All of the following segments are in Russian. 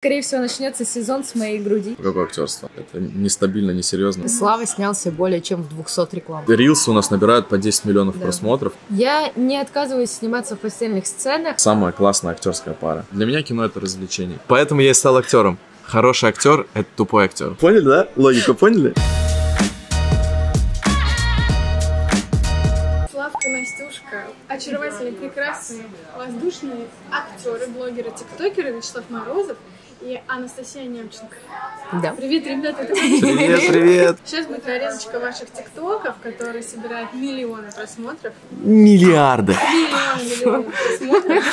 Скорее всего, начнется сезон с моей груди. Какое актерство? Это нестабильно, несерьезно. Слава снялся более чем в 200 рекламах. Рилсы у нас набирают по 10 миллионов Да. просмотров. Я не отказываюсь сниматься в постельных сценах. Самая классная актерская пара. Для меня кино это развлечение. Поэтому я и стал актером. Хороший актер — это тупой актер. Поняли, да? Логику поняли? Славка, Настюшка, очаровательные, прекрасные, воздушные актеры, блогеры, тиктокеры Вячеслав Морозов и Анастасия Немченко. Да. Привет, ребята! это- Привет, привет! Сейчас будет нарезочка ваших тиктоков, которые собирают миллионы просмотров. Миллиарды. Миллион, миллион просмотров.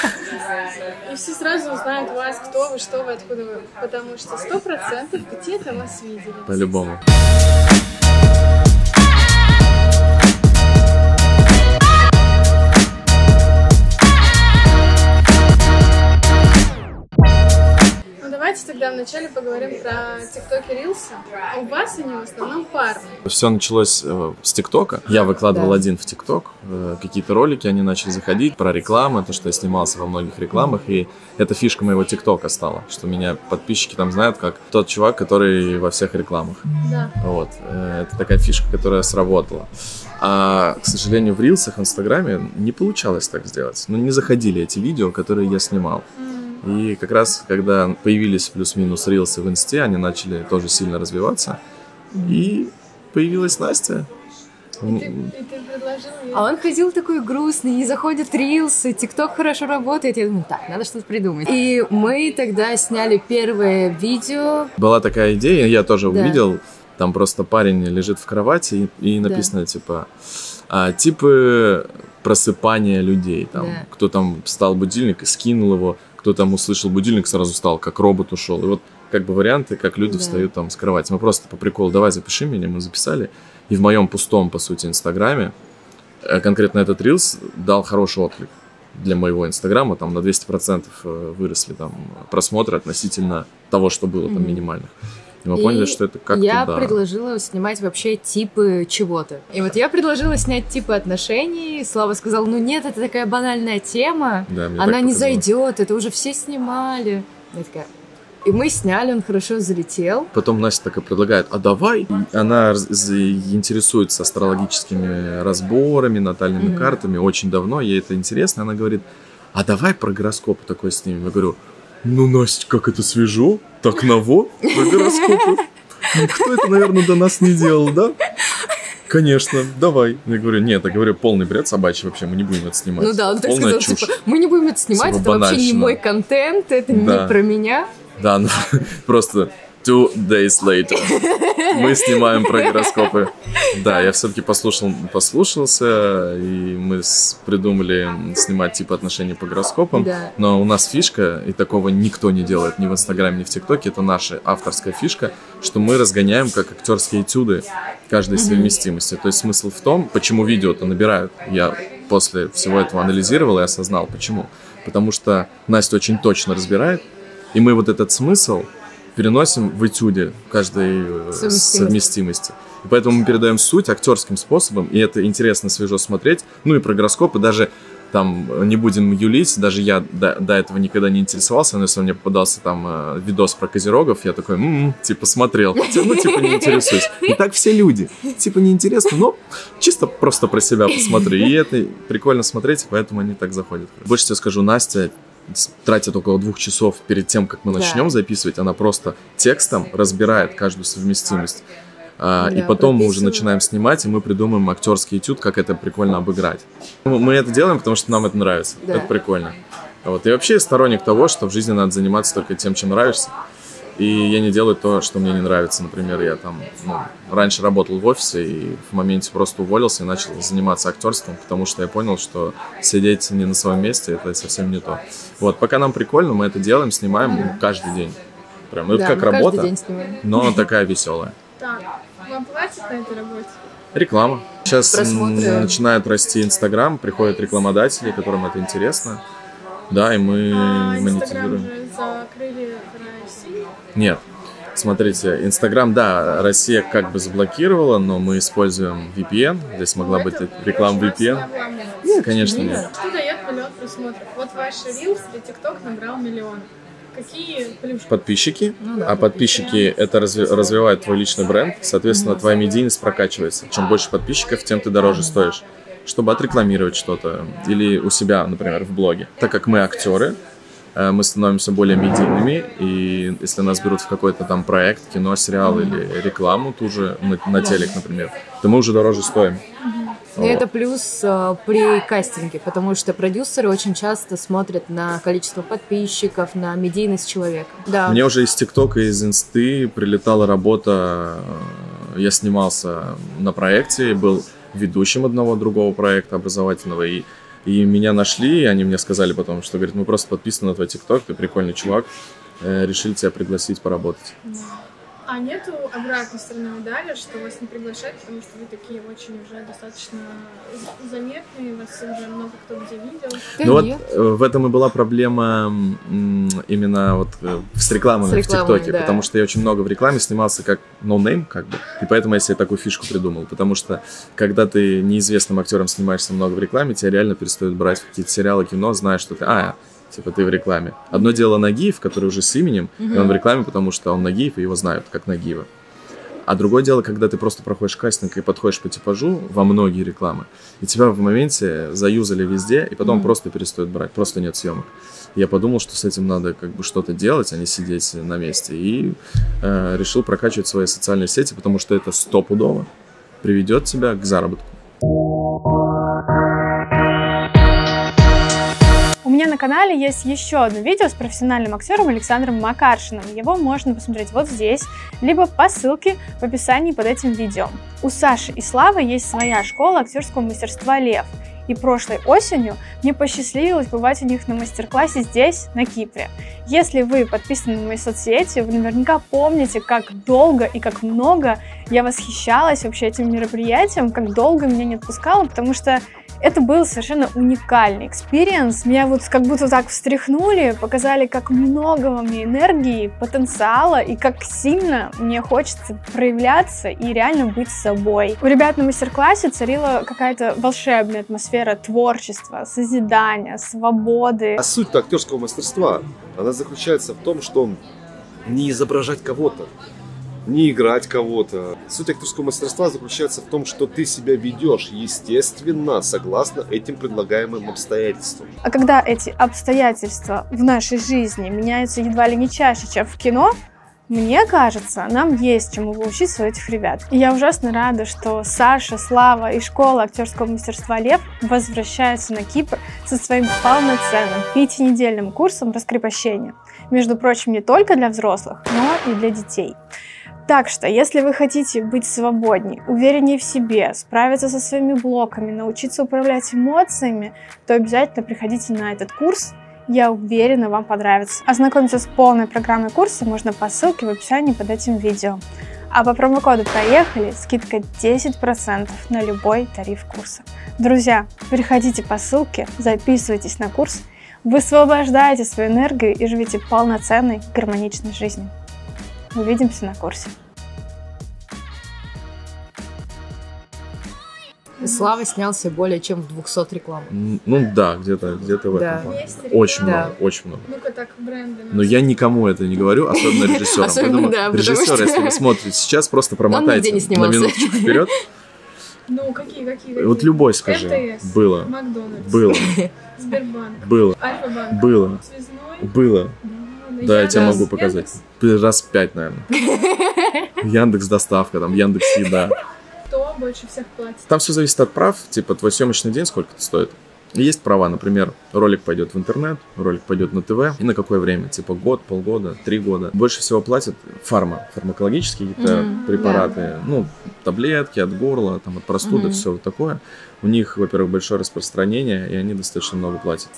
И все сразу узнают вас, кто вы, что вы, откуда вы. Потому что сто процентов где-то вас видели. По-любому. Давайте тогда вначале поговорим про тиктоки Рилса. У вас они в основном парные. Все началось э, с ТикТока. Я выкладывал Да. один в ТикТок. э, какие-то ролики, они начали заходить про рекламы, то, что я снимался во многих рекламах. И это фишка моего ТикТока стала, что меня подписчики там знают как тот чувак, который во всех рекламах. Да. Вот. э, Это такая фишка, которая сработала. А, к сожалению, в Рилсах, в Инстаграме не получалось так сделать. Ну, не заходили эти видео, которые я снимал. И как раз, когда появились плюс-минус Рилсы в Инсте, они начали тоже сильно развиваться. И появилась Настя. И ты, и ты предложил ей... А он ходил такой грустный, не заходят рилсы, тикток хорошо работает. Я думаю, так, надо что-то придумать. И мы тогда сняли первое видео. Была такая идея, я тоже Да. увидел. Там просто парень лежит в кровати и, и Да. написано типа а, типы просыпания людей. Там, Да. Кто там встал будильник и скинул его, кто там услышал будильник, сразу встал, как робот ушел. И вот как бы варианты, как люди Да. встают там с кровати. Мы просто по приколу, давай запиши меня, мы записали. И в моем пустом, по сути, инстаграме э, конкретно этот рилс дал хороший отклик для моего инстаграма, там на 200% э, выросли там просмотры относительно того, что было там минимальных. И мы И поняли, что это как-то, я да. предложила снимать вообще типы чего-то. И вот я предложила снять типы отношений. Слава сказал, ну нет, это такая банальная тема. Да, Она не показалось. зайдет, это уже все снимали. Я такая... И мы сняли, он хорошо залетел. Потом Настя так и предлагает, а давай. Она интересуется астрологическими разборами, натальными Мгм. картами очень давно, ей это интересно. Она говорит, а давай про гороскоп такой снимем. Я говорю, ну, Настя, как это свежо, так ново, про гороскопы. Никто это, наверное, до нас не делал, да? Конечно, давай. Я говорю, нет, я говорю, полный бред собачий вообще, мы не будем это снимать. Ну да, он так Полная сказал, чушь. типа, мы не будем это снимать, Типа это вообще не мой контент, это Да. не про меня. Да, ну, просто two days later. Мы снимаем про гороскопы. Да, я все-таки послушал, послушался, и мы с- придумали снимать типа отношения по гороскопам. Да. Но у нас фишка, и такого никто не делает ни в Инстаграме, ни в ТикТоке, это наша авторская фишка, что мы разгоняем как актерские этюды каждой совместимости. То есть смысл в том, почему видео-то набирают. Я после всего этого анализировал и осознал, почему. Потому что Настя очень точно разбирает, и мы вот этот смысл переносим в этюде каждой э, Совместимости. совместимости. И поэтому мы передаем суть актерским способом, и это интересно, свежо смотреть. Ну и про гороскопы даже там не будем юлить, даже я до, до этого никогда не интересовался, но если мне попадался там э, видос про козерогов, я такой, «М-м», типа смотрел, ну типа не интересуюсь. И так все люди, типа неинтересно, но чисто просто про себя посмотрю. И это прикольно смотреть, поэтому они так заходят. Больше тебе скажу, Настя тратит около двух часов перед тем, как мы Да. начнем записывать, она просто текстом разбирает каждую совместимость. А, и Да, потом мы уже начинаем снимать, и мы придумаем актерский этюд, как это прикольно обыграть. Ну, Мы это делаем, потому что нам это нравится. Да. Это прикольно. Вот. И вообще я сторонник того, что в жизни надо заниматься только тем, чем нравишься. И я не делаю то, что мне не нравится. Например, я там ну, раньше работал в офисе и в моменте просто уволился и начал заниматься актерством, потому что я понял, что сидеть не на своем месте это совсем не то. Вот, пока нам прикольно, мы это делаем, снимаем ну, каждый день. Прям, ну, это Да, как мы каждый работа, день снимаем. но такая веселая. Так, вам платят на этой работе? Реклама. Сейчас Просмотры. начинает расти Инстаграм, приходят рекламодатели, которым это интересно. Да, и мы А Инстаграм монетизируем. же закрыли. Нет. Смотрите, Инстаграм, да, Россия как бы заблокировала, но мы используем VPN. Здесь могла быть реклама VPN. Нет, конечно, нет. Что дает миллион просмотров? Вот ваш Reels или ТикТок набрал миллион. Какие плюшки? Подписчики, Ну да, а подписчики это разви- развивает твой личный бренд, соответственно, твоя медийность прокачивается. Чем больше подписчиков, тем ты дороже стоишь. Чтобы отрекламировать что-то или у себя, например, в блоге. Так как мы актеры, мы становимся более медийными, и если нас берут в какой-то там проект, кино, сериал или рекламу ту же на, на телек, например, то мы уже дороже стоим. И это плюс э, при кастинге, потому что продюсеры очень часто смотрят на количество подписчиков, на медийность человека. Да. Мне уже из ТикТока, из Инсты прилетала работа. э, Я снимался на проекте, был ведущим одного другого проекта образовательного, и, и меня нашли, и они мне сказали потом, что, говорит, мы просто подписаны на твой TikTok, ты прикольный чувак, э, решили тебя пригласить поработать. А нету обратной стороны медали, что вас не приглашают, потому что вы такие очень уже достаточно заметные, вас уже много кто где видел. Да ну нет. вот э, в этом и была проблема именно вот э, с рекламами С в рекламами, ТикТоке, да. потому что я очень много в рекламе снимался как ноунейм, как бы, и поэтому я себе такую фишку придумал, потому что когда ты неизвестным актером снимаешься много в рекламе, тебя реально перестают брать в какие-то сериалы, кино, зная, что ты, а, типа ты в рекламе. Одно дело Нагиев, который уже с именем, и он в рекламе, потому что он Нагиев, и его знают как Нагиева. А другое дело, когда ты просто проходишь кастинг и подходишь по типажу во многие рекламы, и тебя в моменте заюзали везде, и потом просто перестают брать, просто нет съемок. Я подумал, что с этим надо как бы что-то делать, а не сидеть на месте. И э, решил прокачивать свои социальные сети, потому что это стопудово приведет тебя к заработку. Меня на канале есть еще одно видео с профессиональным актером Александром Макаршиным. Его можно посмотреть вот здесь, либо по ссылке в описании под этим видео. У Саши и Славы есть своя школа актерского мастерства «Лев». И прошлой осенью мне посчастливилось бывать у них на мастер-классе здесь, на Кипре. Если вы подписаны на мои соцсети, вы наверняка помните, как долго и как много я восхищалась вообще этим мероприятием, как долго меня не отпускало, потому что это был совершенно уникальный experience. Меня вот как будто так встряхнули, показали, как много во мне энергии, потенциала и как сильно мне хочется проявляться и реально быть собой. У ребят на мастер-классе царила какая-то волшебная атмосфера творчества, созидания, свободы. А суть актерского мастерства, она заключается в том, что не изображать кого-то, не играть кого-то. Суть актерского мастерства заключается в том, что ты себя ведешь естественно, согласно этим предлагаемым обстоятельствам. А когда эти обстоятельства в нашей жизни меняются едва ли не чаще, чем в кино, мне кажется, нам есть чему поучиться у этих ребят. И я ужасно рада, что Саша, Слава и школа актерского мастерства Лев возвращаются на Кипр со своим полноценным пятинедельным курсом раскрепощения. Между прочим, не только для взрослых, но и для детей. Так что, если вы хотите быть свободней, увереннее в себе, справиться со своими блоками, научиться управлять эмоциями, то обязательно приходите на этот курс. Я уверена, вам понравится. Ознакомиться с полной программой курса можно по ссылке в описании под этим видео. А по промокоду «Проехали» скидка 10% на любой тариф курса. Друзья, переходите по ссылке, записывайтесь на курс, высвобождайте свою энергию и живите полноценной, гармоничной жизнью. Увидимся на курсе. Слава снялся более чем в 200 рекламах. М, Ну да, где-то где в Да. этом. плане. Есть Очень Да. много, очень много. Ну-ка так, бренды. Но я никому это не говорю, особенно режиссерам. Особенно, да, режиссер, если вы смотрите сейчас, просто промотайте на минуточку вперед. Ну, какие, какие, какие? Вот любой скажи. МТС, Было. Макдональдс. Было, Сбербанк. было, Альфа-банк. было, Связной. было. Да, Да, я тебе Яндекс. могу показать. Яндекс. Раз пять, наверное. Яндекс доставка, там Яндекс еда. Кто больше всех платит? Там все зависит от прав, типа твой съемочный день сколько это стоит. Есть права, например, ролик пойдет в интернет, ролик пойдет на ТВ, и на какое время, типа год, полгода, три года. Больше всего платят фарма, фармакологические какие-то Мгм, препараты, ну, таблетки от горла, там, от простуды, Мгм. все вот такое. У них, во-первых, большое распространение, и они достаточно много платят.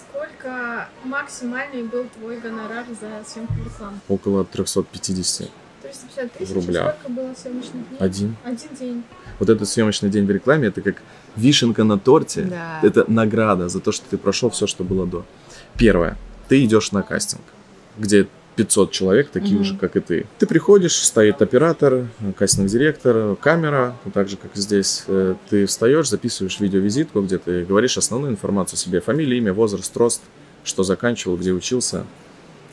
Максимальный был твой гонорар за съемку рекламы? Около 350. 350 тысяч? В рублях. Сколько было съемочных дней? Один. Один день. Вот этот съемочный день в рекламе, это как вишенка на торте. Да. Это награда за то, что ты прошел все, что было до. Первое. Ты идешь на кастинг, где 500 человек, такие Мгм. же, как и ты. Ты приходишь, стоит оператор, кастинг-директор, камера, так же, как и здесь. Э, Ты встаешь, записываешь видеовизитку, где ты говоришь основную информацию о себе. Фамилия, имя, возраст, рост, что заканчивал, где учился.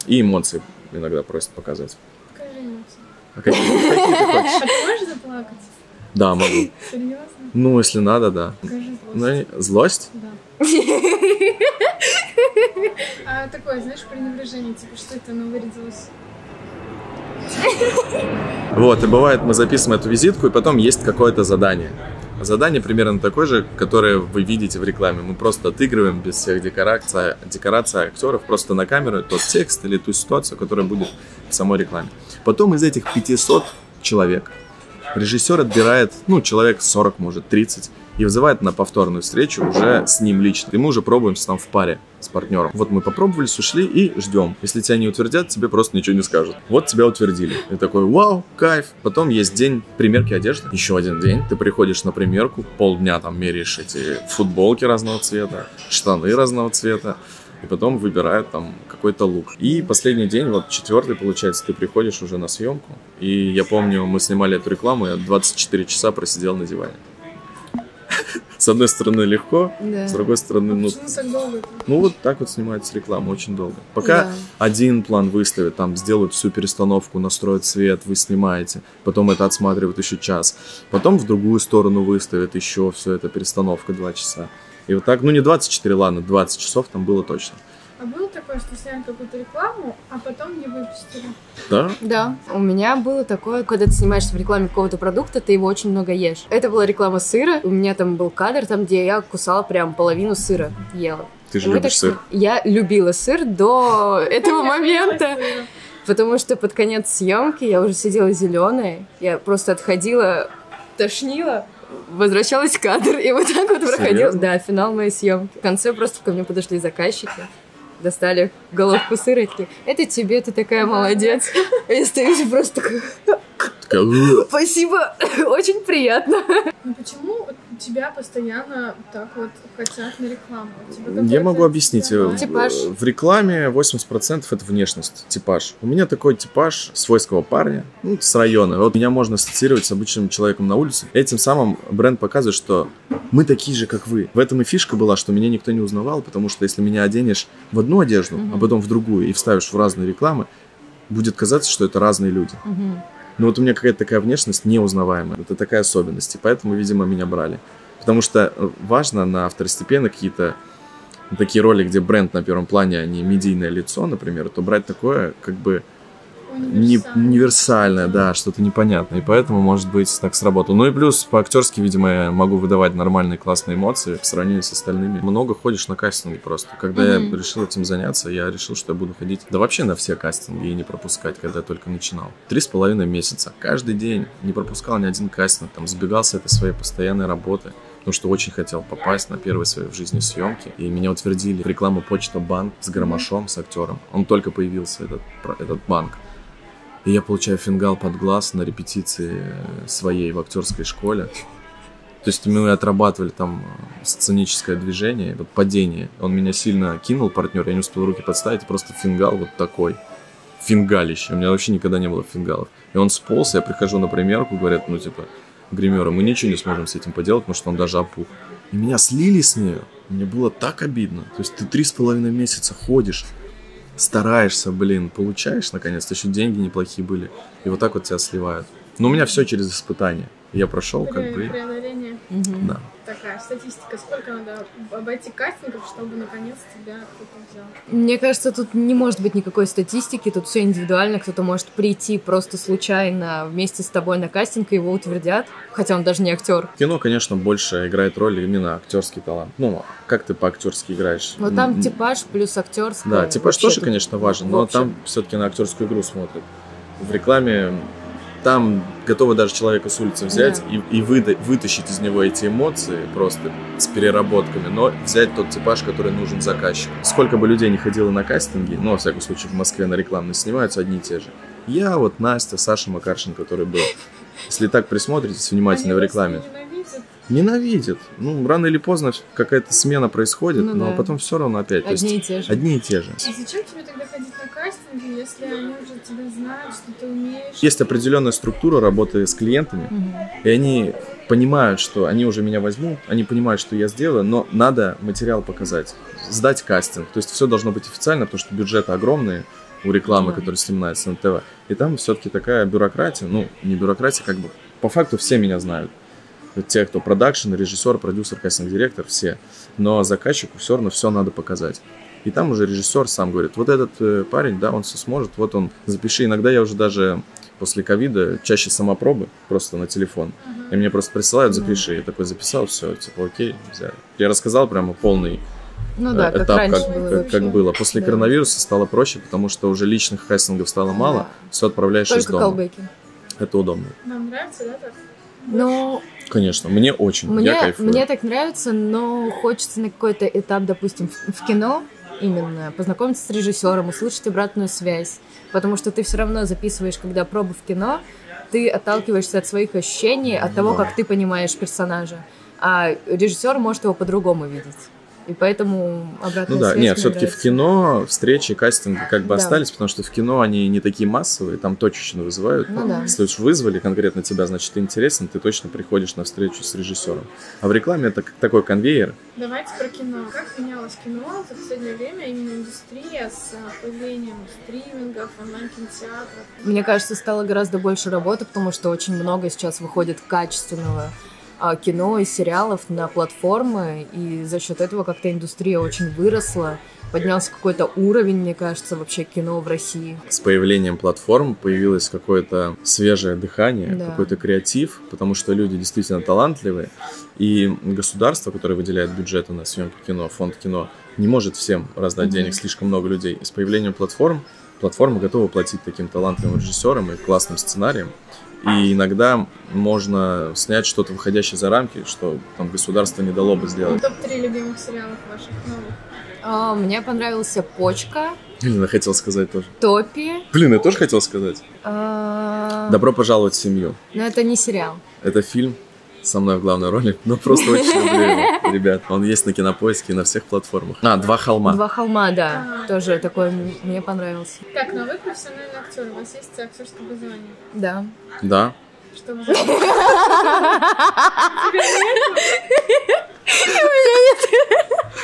И эмоции иногда просят показать. Покажи эмоции. А какие, какие ты хочешь? А ты можешь заплакать? Да, могу. Серьезно? Ну, если надо, да. Покажи Ну, злость. и- злость? Да. А такое, знаешь, пренебрежение, типа, что это она вырядилась? Вот, и бывает, мы записываем эту визитку, и потом есть какое-то задание. Задание примерно такое же, которое вы видите в рекламе. Мы просто отыгрываем без всех декораций, декораций актеров просто на камеру тот текст или ту ситуацию, которая будет в самой рекламе. Потом из этих 500 человек режиссер отбирает, ну, человек 40, может, 30, и вызывает на повторную встречу уже с ним лично. И мы уже пробуемся там в паре с партнером. Вот мы попробовались, ушли и ждем. Если тебя не утвердят, тебе просто ничего не скажут. Вот тебя утвердили. И такой, вау, кайф. Потом есть день примерки одежды. Еще один день. Ты приходишь на примерку, полдня там меряешь эти футболки разного цвета, штаны разного цвета. И потом выбирают там какой-то лук. И последний день, вот четвертый, получается, ты приходишь уже на съемку. И я помню, мы снимали эту рекламу, я 24 часа просидел на диване. С одной стороны легко, Да. с другой стороны, ну, долго? это? ну вот так вот снимается реклама очень долго. Пока Да. один план выставят, там сделают всю перестановку, настроят свет, вы снимаете, потом это отсматривают еще час, потом в другую сторону выставят еще все это перестановка два часа. И вот так, ну не 24, ладно, 20 часов там было точно. А было такое, что сняли какую-то рекламу, а потом не выпустили? Да? Да, у меня было такое, когда ты снимаешься в рекламе какого-то продукта, ты его очень много ешь. Это была реклама сыра, у меня там был кадр, там, где я кусала прям половину сыра, ела. Ты же мы любишь так сыр. Я любила сыр до этого момента, потому что под конец съемки я уже сидела зеленая, я просто отходила, тошнила, возвращалась в кадр, и вот так вот проходил. Серьезно? Да, финал моей съемки. В конце просто ко мне подошли заказчики, достали головку сыра и такие, это тебе, ты такая молодец. Я стою и просто такая, спасибо, очень приятно. Ну почему тебя постоянно так вот хотят на рекламу? Я могу объяснить. э, Типаж. В рекламе 80% это внешность, типаж. У меня такой типаж свойского парня ну, с района. Вот меня можно ассоциировать с обычным человеком на улице. Этим самым бренд показывает, что мы такие же, как вы. В этом и фишка была, что меня никто не узнавал, потому что если меня оденешь в одну одежду, а Мгм. потом в другую и вставишь в разные рекламы, будет казаться, что это разные люди. Но вот у меня какая-то такая внешность неузнаваемая. Это такая особенность. И поэтому, видимо, меня брали. Потому что э, важно на второстепенно какие-то такие роли, где бренд на первом плане, а не медийное лицо, например, то брать такое как бы не, Универсально. универсальное, да, что-то непонятное. И поэтому, может быть, так сработало. Ну и плюс по-актерски, видимо, я могу выдавать нормальные классные эмоции в сравнении с остальными. Много ходишь на кастинги просто. Когда Мгм. я решил этим заняться, я решил, что я буду ходить, да вообще на все кастинги и не пропускать, когда я только начинал. Три с половиной месяца. Каждый день не пропускал ни один кастинг, там сбегал с этой своей постоянной работы. Потому что очень хотел попасть на первые свои в жизни съемки. И меня утвердили в рекламу Почта Банк с Громашом, с актером. Он только появился, этот, этот банк. И я получаю фингал под глаз на репетиции э, своей в актерской школе. То есть мы отрабатывали там э, сценическое движение, вот падение. Он меня сильно кинул, партнер, я не успел руки подставить, просто фингал вот такой. Фингалище. У меня вообще никогда не было фингалов. И он сполз, я прихожу на примерку, говорят, ну типа, гримеры, мы ничего не сможем с этим поделать, потому что он даже опух. И меня слили с нее. Мне было так обидно. То есть ты три с половиной месяца ходишь, стараешься, блин, получаешь наконец-то, еще деньги неплохие были. И вот так вот тебя сливают. Но у меня все через испытание. Я прошел, как бы, преодоление. да. Такая статистика. Сколько надо обойти кастингов, чтобы наконец тебя кто-то взял? Мне кажется, тут не может быть никакой статистики, тут все индивидуально. Кто-то может прийти просто случайно вместе с тобой на кастинг, и его утвердят, хотя он даже не актер. В кино, конечно, больше играет роль именно актерский талант. Ну, как ты по-актерски играешь? Вот там типаж плюс актерское. Да, типаж тоже, конечно, важен, но там все-таки на актерскую игру смотрят. В рекламе там готовы даже человека с улицы взять Да. и, и выда- вытащить из него эти эмоции просто с переработками, но взять тот типаж, который нужен заказчику. Сколько бы людей не ходило на кастинги, ну, во всяком случае, в Москве на рекламные снимаются одни и те же. Я, вот Настя, Саша Макаршин, который был. Если так присмотритесь внимательно Они в рекламе, ненавидят. ненавидят. Ну, рано или поздно какая-то смена происходит, Ну но да. потом все равно опять. То есть Одни и те же. Одни и те же. А зачем тебе тогда ходить на кастинги, если они уже тебя знают, что ты умеешь? Есть определенная структура работы с клиентами, Мгм. и они понимают, что они уже меня возьмут, они понимают, что я сделаю, но надо материал показать, сдать кастинг. То есть все должно быть официально, потому что бюджеты огромные, у рекламы, Да. которая снимается на ТВ. И там все-таки такая бюрократия, ну, не бюрократия, как бы, по факту все меня знают. Те, кто продакшн, режиссер, продюсер, кастинг-директор, все. Но заказчику все равно все надо показать. И там уже режиссер сам говорит, вот этот э, парень, да, он все сможет, вот он, запиши. Иногда я уже даже после ковида чаще самопробы просто на телефон. И мне просто присылают, запиши. Я такой записал, все, типа, окей, взяли. Я рассказал прямо полный Ну да, э, как этап, раньше как, было как- как было. После Да. коронавируса стало проще, потому что уже личных кастингов стало мало, Да. все отправляешь из Только дома. колбеки. Это удобно. Вам нравится, да, так? Ну, Конечно, мне очень, я Мне, кайфую. мне так нравится, но хочется на какой-то этап, допустим, в, кино именно познакомиться с режиссером, услышать обратную связь. Потому что ты все равно записываешь, когда пробы в кино, ты отталкиваешься от своих ощущений, от того, как ты понимаешь персонажа. А режиссер может его по-другому видеть. И поэтому обратная Ну да, связь нет, все-таки в кино встречи, кастинги как бы Да. остались, потому что в кино они не такие массовые, там точечно вызывают. Ну да. Если уж вызвали конкретно тебя, значит, ты интересен, ты точно приходишь на встречу с режиссером. А в рекламе это такой конвейер. Давайте про кино. Как менялось кино за последнее время, именно индустрия с появлением стримингов, онлайн-кинотеатров? Мне кажется, стало гораздо больше работы, потому что очень много сейчас выходит качественного кино и сериалов на платформы, и за счет этого как-то индустрия очень выросла, поднялся какой-то уровень, мне кажется, вообще кино в России. С появлением платформ появилось какое-то свежее дыхание, Да. какой-то креатив, потому что люди действительно талантливые, и государство, которое выделяет бюджеты на съемку кино, фонд кино, не может всем раздать Мгм. денег, слишком много людей. И с появлением платформ платформа готова платить таким талантливым режиссерам и классным сценариям. И иногда можно снять что-то выходящее за рамки, что там государство не дало бы сделать. Топ-3 любимых сериалов ваших новых. А, Мне понравился «Почка», Блин, я хотел сказать тоже. «Топи». Блин, я тоже хотел сказать. а, Добро пожаловать в семью. Но это не сериал. Это фильм со мной в главной роли, но просто очень люблю его, ребят. Он есть на Кинопоиске и на всех платформах. А, «Два холма». «Два холма», да, А. тоже такой мне понравился. Так, ну а вы профессиональный актер, у вас есть актерское образование. Да. Да. Что вы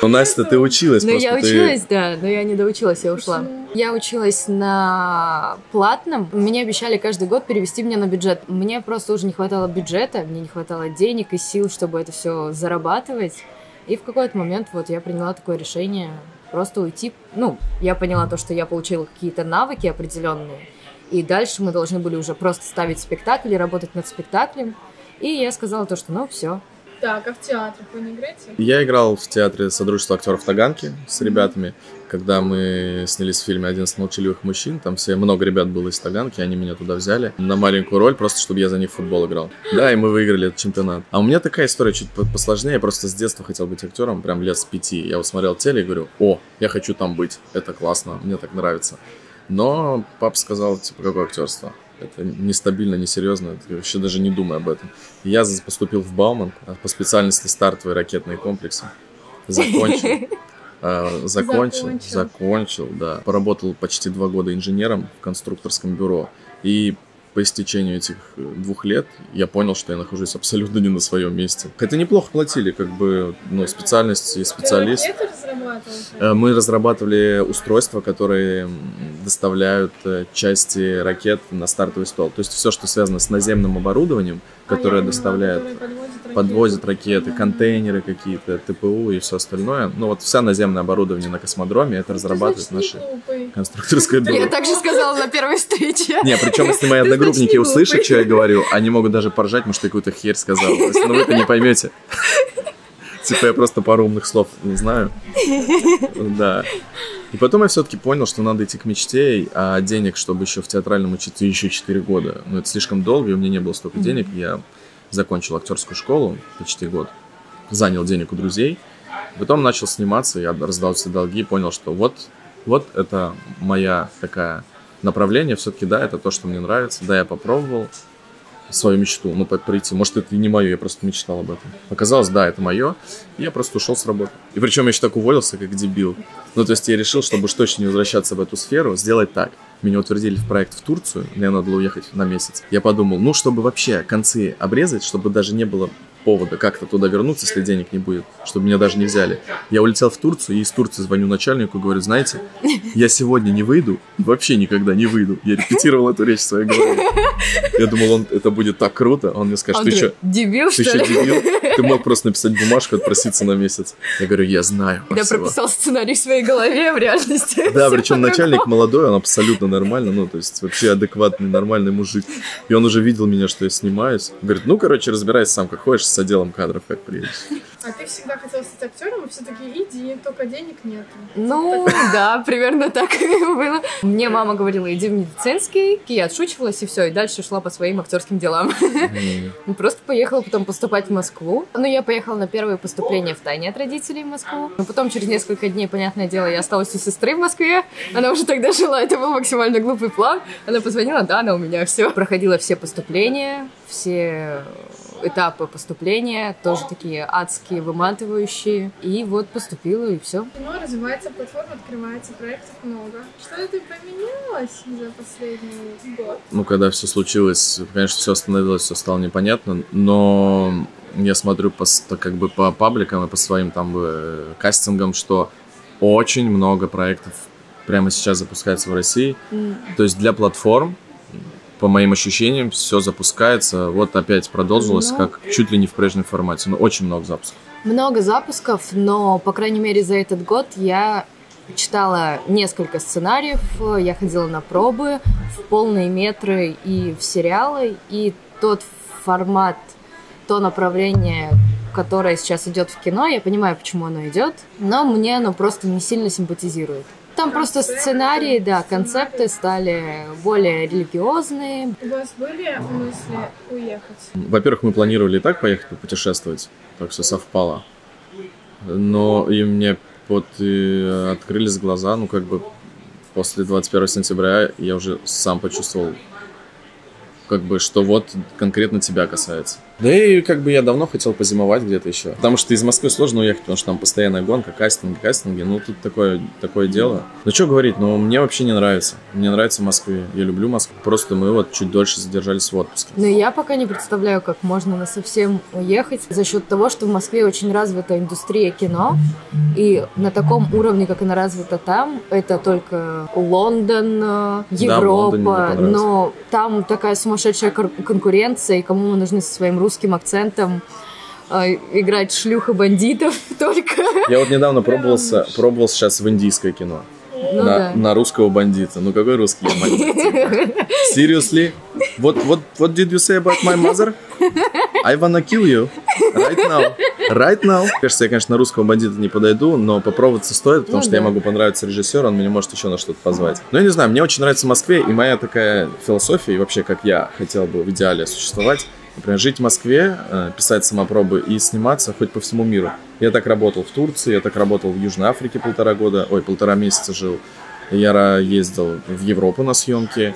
Ну, Настя, ты училась Ну, я училась, да, но я не доучилась, я ушла. Я училась на платном. Мне обещали каждый год перевести меня на бюджет. Мне просто уже не хватало бюджета, мне не хватало денег и сил, чтобы это все зарабатывать. И в какой-то момент вот я приняла такое решение просто уйти. Ну, я поняла то, что я получила какие-то навыки определенные. И дальше мы должны были уже просто ставить спектакли, работать над спектаклем. И я сказала то, что ну все, Так, а в театрах вы не играете? Я играл в театре Содружества актеров Таганки с ребятами, когда мы снялись в фильме «11 молчаливых мужчин». Там все, много ребят было из Таганки, они меня туда взяли на маленькую роль, просто чтобы я за них в футбол играл. Да, и мы выиграли этот чемпионат. А у меня такая история чуть по- посложнее. Я просто с детства хотел быть актером, прям лет с пяти. Я вот смотрел теле и говорю, о, я хочу там быть, это классно, мне так нравится. Но папа сказал, типа, какое актерство? Это нестабильно, несерьезно, ты вообще даже не думай об этом. И Я поступил в Бауман а по специальности стартовые ракетные комплексы. Закончил. А, Закончил, Закончил. закончил, да. Поработал почти два года инженером в конструкторском бюро. И по истечению этих э, двух лет я понял, что я нахожусь абсолютно не на своем месте. Хотя неплохо платили, как бы, ну, специальность и специалист. Э, Мы разрабатывали устройства, которые доставляют э, части ракет на стартовый стол. То есть все, что связано с наземным оборудованием, которое Понятно, доставляет, подвозят ракеты. подвозят ракеты, контейнеры какие-то, ТПУ и все остальное. Ну вот вся наземное оборудование на космодроме, это Ты, разрабатывает наше глупый. конструкторское Я бюро. так же сказала на первой встрече. Не, причем, если мои одногруппники услышат, что я говорю, они могут даже поржать, может, я какую-то херь сказал. Есть, ну, вы это не поймете. Типа, я просто пару умных слов не знаю. Да. И потом я все-таки понял, что надо идти к мечте, а денег, чтобы еще в театральном учиться еще 4 года, ну, это слишком долго, и у меня не было столько денег. Я закончил актерскую школу почти год, занял денег у друзей, потом начал сниматься, я раздал все долги, понял, что вот, вот это моя такая направление, все-таки, да, это то, что мне нравится, да, я попробовал свою мечту, ну, прийти, может, это и не мое, я просто мечтал об этом. Оказалось, да, это мое, и я просто ушел с работы. И причем я еще так уволился, как дебил. Ну, то есть я решил, чтобы уж точно не возвращаться в эту сферу, сделать так. Меня утвердили в проект в Турцию, мне надо было уехать на месяц. Я подумал, ну, чтобы вообще концы обрезать, чтобы даже не было повода как-то туда вернуться, если денег не будет, чтобы меня даже не взяли. Я улетел в Турцию, и из Турции звоню начальнику и говорю, знаете, я сегодня не выйду, вообще никогда не выйду. Я репетировал эту речь в своей голове. Я думал, он, это будет так круто. Он мне скажет, ты Андрей, что, дебил, ты что ли? дебил? Ты мог просто написать бумажку, отпроситься на месяц. Я говорю, я знаю. Я Всего. прописал сценарий в своей голове, в реальности. Да, причем начальник молодой, он абсолютно нормально, ну, то есть вообще адекватный, нормальный мужик. И он уже видел меня, что я снимаюсь. Говорит, ну, короче, разбирайся сам, как хочешь, с отделом кадров, как приедешь. А ты всегда хотел стать актером, и все таки иди, только денег нет. Ну, да, примерно так и было. Мне мама говорила, иди в медицинский. И я отшучивалась, и все, и дальше шла по своим актерским делам. М. Просто поехала потом поступать в Москву. Ну, я поехала на первое поступление в тайне от родителей в Москву. Но потом, через несколько дней, понятное дело, я осталась у сестры в Москве. Она уже тогда жила, это был максимально глупый план. Она позвонила, да, она у меня все. Проходила все поступления, все этапы поступления, тоже такие адские, выматывающие. И вот поступила, и все. Кино развивается, платформа открывается, проектов много. Что-то поменялось за последний год? Ну, когда все случилось, конечно, все остановилось, все стало непонятно, но я смотрю по, как бы по пабликам и по своим там э, кастингам, что очень много проектов прямо сейчас запускается в России. То есть для платформ, по моим ощущениям, все запускается. Вот опять продолжилось, Ну. как чуть ли не в прежнем формате. Но очень много запусков. Много запусков, но, по крайней мере, за этот год я читала несколько сценариев, я ходила на пробы в полные метры и в сериалы, и тот формат, то направление, которое сейчас идет в кино, я понимаю, почему оно идет, но мне оно просто не сильно симпатизирует. Там просто сценарии, да, концепты стали более религиозные. У вас были мысли уехать? Во-первых, мы планировали и так поехать попутешествовать, так все совпало. Но и мне вот и открылись глаза, ну как бы после 21 сентября я уже сам почувствовал, как бы, что вот конкретно тебя касается. Да и как бы я давно хотел позимовать где-то еще. Потому что из Москвы сложно уехать, потому что там постоянная гонка, кастинги, кастинги. Ну, тут такое, такое дело. Ну, что говорить, но мне вообще не нравится. Мне нравится в Москве. Я люблю Москву. Просто мы вот чуть дольше задержались в отпуске. Но я пока не представляю, как можно на совсем уехать за счет того, что в Москве очень развита индустрия кино, и на таком уровне, как она развита там, это только Лондон, э, в Лондоне мне Европа, понравилось. но там такая сумасшедшая конкуренция, и кому мы нужны со своим русским акцентом э, играть шлюха бандитов только. Я вот недавно пробовался, пробовал сейчас в индийское кино. Ну на, да. на русского бандита. Ну какой русский бандит? типа? Seriously? What, what, what did you say about my mother? I wanna kill you. Right now. Right now. Кажется, я, конечно, на русского бандита не подойду, но попробоваться стоит, потому Ну что да. я могу понравиться режиссеру, он меня может еще на что-то позвать. Но я не знаю, мне очень нравится в Москве, и моя такая философия, и вообще, как я хотел бы в идеале существовать, Например, жить в Москве, э, писать самопробы и сниматься хоть по всему миру. Я так работал в Турции, я так работал в Южной Африке полтора года, ой, полтора месяца жил. Я ездил в Европу на съемки.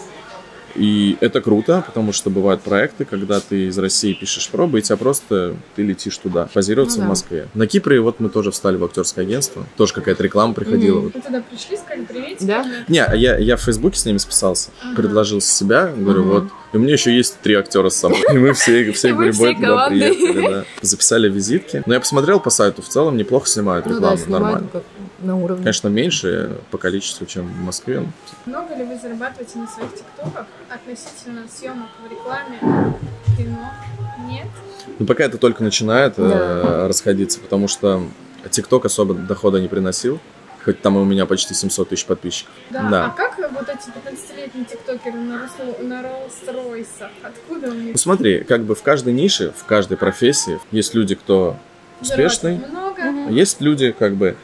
И это круто, потому что бывают проекты, когда ты из России пишешь пробы, и тебя просто ты летишь туда, базироваться Ну в да. Москве. На Кипре вот мы тоже встали в актерское агентство. Тоже какая-то реклама приходила. Мгм. Вот. Вы туда пришли, сказали привет. Да? Не, а я, я в Фейсбуке с ними списался, Ага. предложил себя, говорю, Мгм. вот. И у меня еще есть три актера с собой. И мы все, все всей туда приехали, да. Записали визитки. Но я посмотрел по сайту, в целом неплохо снимают Ну да, рекламу, снимают нормально. как на уровне. Конечно, меньше по количеству, чем в Москве. Много ли вы зарабатываете на своих тиктоках относительно съемок в рекламе, кино? Нет? Ну, пока это только начинает э, Да. расходиться, потому что ТикТок особо дохода не приносил. Хоть там и у меня почти 700 тысяч подписчиков. Да. Да. А как вот эти 15-летние тиктокеры на, Росло- на Роллс-Ройсах? Откуда у них Ну смотри, как бы в каждой нише, в каждой профессии есть люди, кто успешный, много? Есть люди, как бы,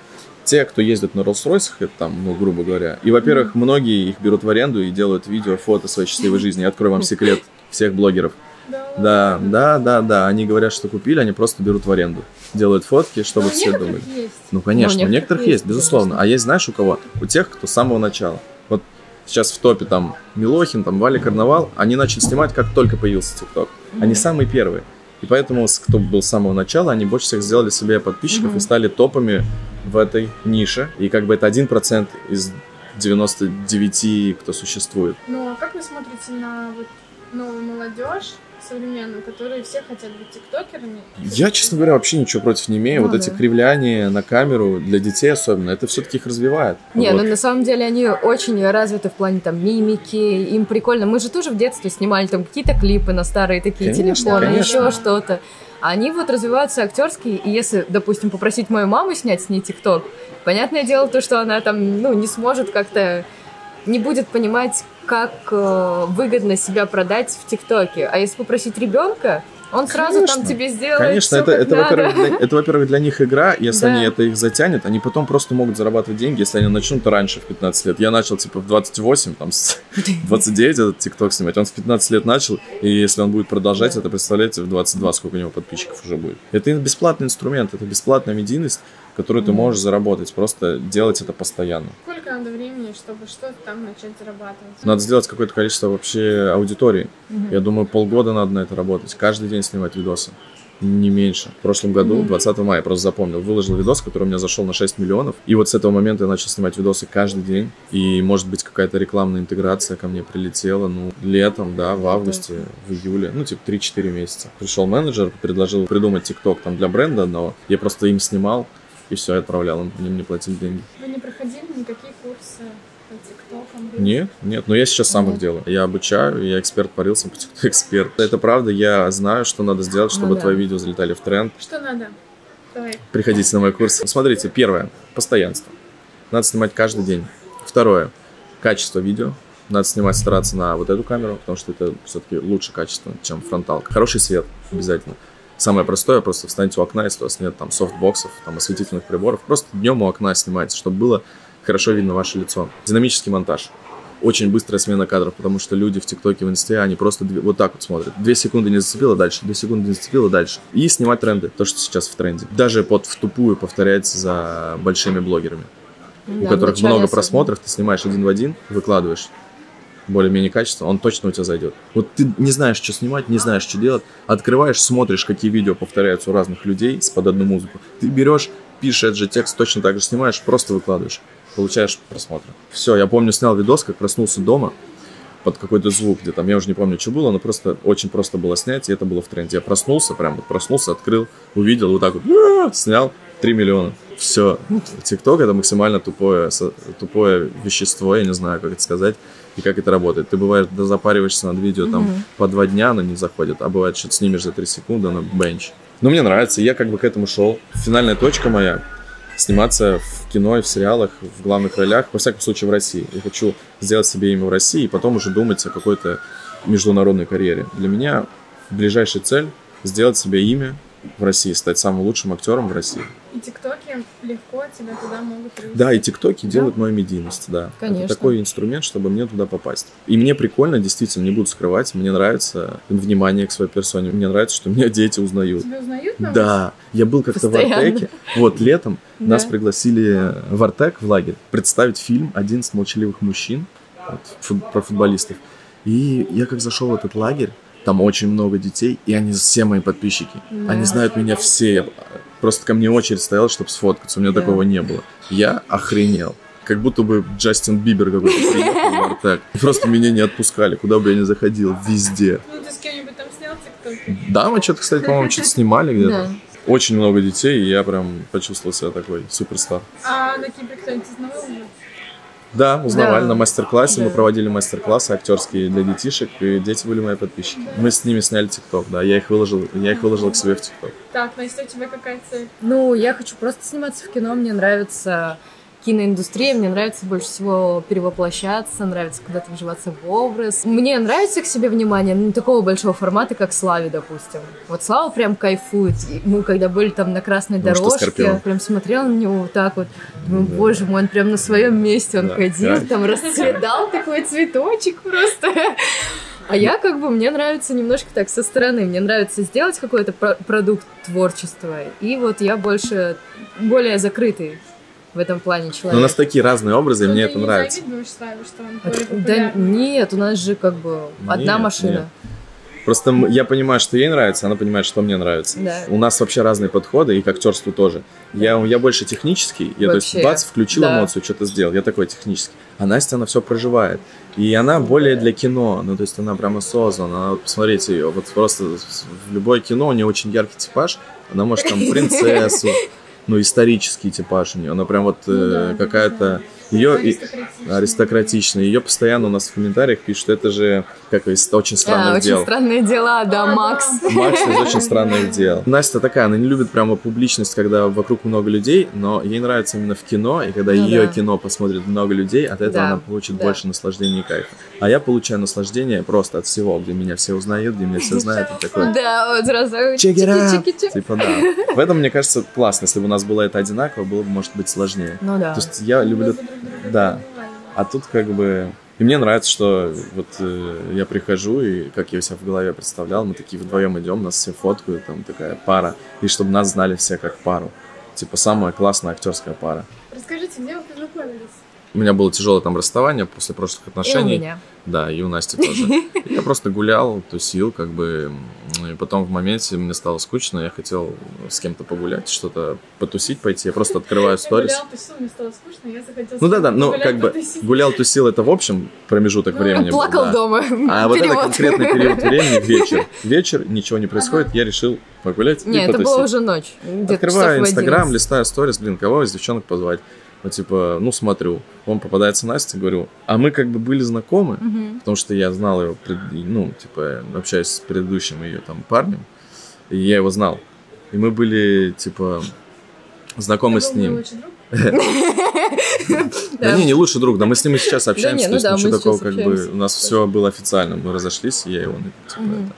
те, кто ездит на Роллс-Ройсах, это там, ну, грубо говоря. И, во-первых, многие их берут в аренду и делают видео, фото своей счастливой жизни. Я открою вам секрет всех блогеров. Да, да, да, да. Они говорят, что купили, они просто берут в аренду. Делают фотки, чтобы Но у все думали. есть. Ну, конечно, Ну, у некоторых есть, есть, безусловно. конечно. А есть, знаешь, у кого? У тех, кто с самого начала. Вот сейчас в топе там Милохин, там Валя Карнавал, они начали снимать, как только появился ТикТок. Они самые первые. И поэтому, с- кто был с самого начала, они больше всех сделали себе подписчиков и стали топами в этой нише. И как бы это 1% из 99, кто существует. Ну, а как вы смотрите на вот новую молодежь, современном, которые все хотят быть тиктокерами. Я, честно говоря, вообще ничего против не имею. Ну вот эти да. кривляния на камеру для детей особенно, это все-таки их развивает. Не, Вот. ну на самом деле они очень развиты в плане там мимики, им прикольно. Мы же тоже в детстве снимали там какие-то клипы на старые такие Конечно, телефоны, конечно. еще что-то. Они вот развиваются актерски, и если, допустим, попросить мою маму снять с ней ТикТок, понятное дело то, что она там, ну, не сможет как-то, не будет понимать, как э, выгодно себя продать в ТикТоке. А если попросить ребенка, он сразу там Конечно. тебе сделает Конечно, всё это, это, во-первых, для, это, во-первых, для них игра. Если Да. они это их затянет, они потом просто могут зарабатывать деньги, если они начнут раньше, в 15 лет. Я начал, типа, в 28, там, с 29 этот ТикТок снимать. Он в 15 лет начал, и если он будет продолжать это, представляете, в 22 сколько у него подписчиков уже будет. Это бесплатный инструмент, это бесплатная медийность, которую ты можешь заработать. Просто делать это постоянно. Сколько надо времени, чтобы что-то там начать зарабатывать? Надо сделать какое-то количество вообще аудитории. Я думаю, полгода надо на это работать. Каждый день снимать видосы. Не меньше. В прошлом году, 20 мая, просто запомнил, выложил видос, который у меня зашел на 6 миллионов. И вот с этого момента я начал снимать видосы каждый день. И, может быть, какая-то рекламная интеграция ко мне прилетела, ну, летом, да, в августе, в июле, ну, типа 3-4 месяца. Пришел менеджер, предложил придумать ТикТок там для бренда одного. Я просто им снимал, и все, отправлял, им, они мне платили деньги. Вы не проходили никакие курсы по тиктокам? Нет, нет, но я сейчас сам их делаю. Я обучаю, я эксперт по рилсам, по эксперт. Это правда, я знаю, что надо сделать, чтобы Ну да. твои видео залетали в тренд. Что надо? Давай. Приходите на мой курс. Смотрите, первое, постоянство. Надо снимать каждый день. Второе, качество видео. Надо снимать, стараться на вот эту камеру, потому что это все-таки лучше качество, чем фронталка. Хороший свет обязательно. Самое простое, просто встаньте у окна, если у вас нет там софтбоксов, там осветительных приборов, просто днем у окна снимайте, чтобы было хорошо видно ваше лицо. Динамический монтаж. Очень быстрая смена кадров, потому что люди в ТикТоке, в Инсте, они просто две- вот так вот смотрят. Две секунды не зацепило, дальше, две секунды не зацепило, дальше. И снимать тренды, то, что сейчас в тренде. Даже под в тупую повторять за большими блогерами, у Да, которых вначале много особенно. просмотров, ты снимаешь один в один, выкладываешь более-менее качество, он точно у тебя зайдет. Вот ты не знаешь, что снимать, не знаешь, что делать, открываешь, смотришь, какие видео повторяются у разных людей с под одну музыку. Ты берешь, пишешь этот же текст, точно так же снимаешь, просто выкладываешь, получаешь просмотры. Все, я помню, снял видос, как проснулся дома, под какой-то звук, где там, я уже не помню, что было, но просто очень просто было снять, и это было в тренде. Я проснулся, прям вот проснулся, открыл, увидел, вот так вот, «А!» снял 3 миллиона. Все. ТикТок это максимально тупое, тупое вещество, я не знаю, как это сказать, и как это работает. Ты бывает, запариваешься над видео, там, по два дня оно не заходит, а бывает, что снимешь за 3 секунды, оно бенч. Но мне нравится, я как бы к этому шел. Финальная точка моя сниматься в кино и в сериалах в главных ролях, во всяком случае в России. Я хочу сделать себе имя в России и потом уже думать о какой-то международной карьере. Для меня ближайшая цель сделать себе имя в России, стать самым лучшим актером в России. И тиктоки легко тебя туда могут привести. Да, и тиктоки делают мою медийность, да. Конечно. Это такой инструмент, чтобы мне туда попасть. И мне прикольно, действительно, не буду скрывать, мне нравится внимание к своей персоне, мне нравится, что меня дети узнают. Тебя узнают на Да, я был как-то в. Артеке. Вот летом нас Да. пригласили в Артек, в лагерь, представить фильм «11 молчаливых мужчин» про футболистов. И я как зашел в этот лагерь, там очень много детей, и они все мои подписчики. Они знают меня все. Я- Просто ко мне очередь стояла, чтобы сфоткаться. У меня Да. такого не было. Я охренел. Как будто бы Джастин Бибер какой-то приехал в Артек. Просто меня не отпускали, куда бы я ни заходил, везде. Ну, ты с кем-нибудь там снял? Да, мы что-то, кстати, по-моему, что-то снимали где-то. Да. Очень много детей, и я прям почувствовал себя такой суперстар. А на Кипре кто-нибудь узнавал уже? Да, узнавали Да. на мастер-классе. Мы Да. проводили мастер-классы актерские для детишек, и дети были мои подписчики. Мы с ними сняли ТикТок, да. Я их выложил, я их выложил к себе в ТикТок. Так, Настя, у тебя какая цель? Ну, я хочу просто сниматься в кино, мне нравится киноиндустрия, мне нравится больше всего перевоплощаться, нравится куда-то вживаться в образ. Мне нравится к себе внимание, но не такого большого формата, как Славе, допустим. Вот Слава прям кайфует. И Мы когда были там на красной что дорожке, Скорпион. прям смотрел на него вот так вот. Думаю, Да. боже мой, он прям на своем месте, он Да, ходил, кайф. там расцветал такой цветочек просто. А я как бы, мне нравится немножко так со стороны. Мне нравится сделать какой-то про- продукт творчества. И вот я больше, более закрытый в этом плане Но человек. у нас такие разные образы, и Ну, мне ты это не нравится. завидуешь Славе, что он Это- более Да нет, у нас же как бы одна Нет, машина. нет. Просто я понимаю, что ей нравится, она понимает, что мне нравится. Да. У нас вообще разные подходы, и к актерству тоже. Я, я больше технический, я то есть Вообще, бац, включил да. эмоцию, что-то сделал, я такой технический. А Настя, она все проживает. И она более для кино, ну то есть она прямо создана. Она, посмотрите ее, вот просто в любое кино у нее очень яркий типаж. Она может там принцессу, ну исторический типаж у нее. Она прям вот э, Ну да, какая-то ее и- Аристократичная. Ее постоянно у нас в комментариях пишут, это же как из очень А, странных очень дел. странные дела, да, А, да. Макс. Макс из очень странных дел. Настя такая, она не любит прямо публичность, когда вокруг много людей, но ей нравится именно в кино, и когда Ну ее да. кино посмотрит много людей, от этого Да, она получит да. больше наслаждения и кайфа. А я получаю наслаждение просто от всего, где меня все узнают, где меня все знают, и такое. Да, вот сразу чики-чики-чики. Типа да. В этом, мне кажется, классно. Если бы у нас было это одинаково, было бы, может быть, сложнее. Ну да. То есть я люблю... Да. А тут как бы... И мне нравится, что вот э, я прихожу, и как я себя в голове представлял, мы такие вдвоем идем, нас все фоткают, там такая пара, и чтобы нас знали все как пару. Типа самая классная актерская пара. Расскажите, где вы познакомились? У меня было тяжелое там расставание после прошлых И у отношений. меня. Да, и у Насти тоже. Я просто гулял, тусил, как бы. И потом в моменте мне стало скучно, я хотел с кем-то погулять, что-то потусить пойти. Я просто открываю сторис. гулял, тусил, мне стало скучно, я захотела Ну да, да, ну как бы гулял, тусил это в общем промежуток Ну, времени. Плакал дома. А вот это конкретный период времени, вечер. Вечер, ничего не происходит, я решил погулять и Не, это была уже ночь. Открываю Инстаграм, 11. листаю сторис, блин, кого из девчонок позвать? Вот типа, ну смотрю, он попадается Настя, говорю, а мы как бы были знакомы, Мгм. потому что я знал его, ну, типа, общаюсь с предыдущим ее там парнем, и я его знал. И мы были, типа, знакомы с ним. Да не, не лучший друг, да мы с ним и сейчас общаемся, то ну есть ничего такого как бы, у нас все было официально, мы разошлись, и я его, ну, типа, Мгм. это.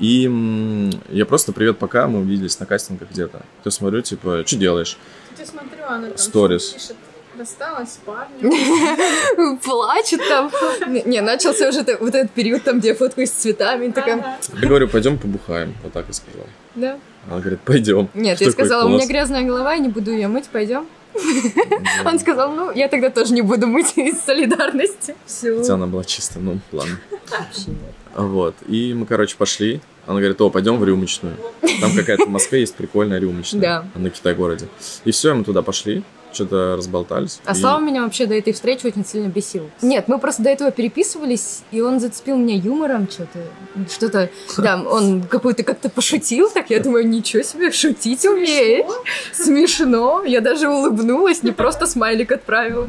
И м, я просто привет пока, мы увиделись на кастингах где-то. То смотрю, типа, что делаешь? Сторис. С парнем. Плачет там. Не, начался уже вот этот период, там, где я фоткаюсь с цветами. Такая. Я говорю, пойдем побухаем, вот так и сказал. да. Она говорит, пойдем. Нет, я сказала, у меня грязная голова, я не буду ее мыть, пойдем. Он сказал, ну, я тогда тоже не буду мыть из солидарности. Все. Хотя она была чисто, ну, ладно. Вот. И мы, короче, пошли. Она говорит, о, пойдем в рюмочную. Там какая-то в Москве есть прикольная рюмочная. Да. На Китай-городе. И все, мы туда пошли. Что-то разболтались. А И- Слава меня вообще до этой встречи очень сильно бесил. Нет, мы просто до этого переписывались, и он зацепил меня юмором что-то. Что-то, да, он какой-то как-то пошутил, так я думаю, ничего себе, шутить умеет. Смешно. Я даже улыбнулась, не просто смайлик отправила.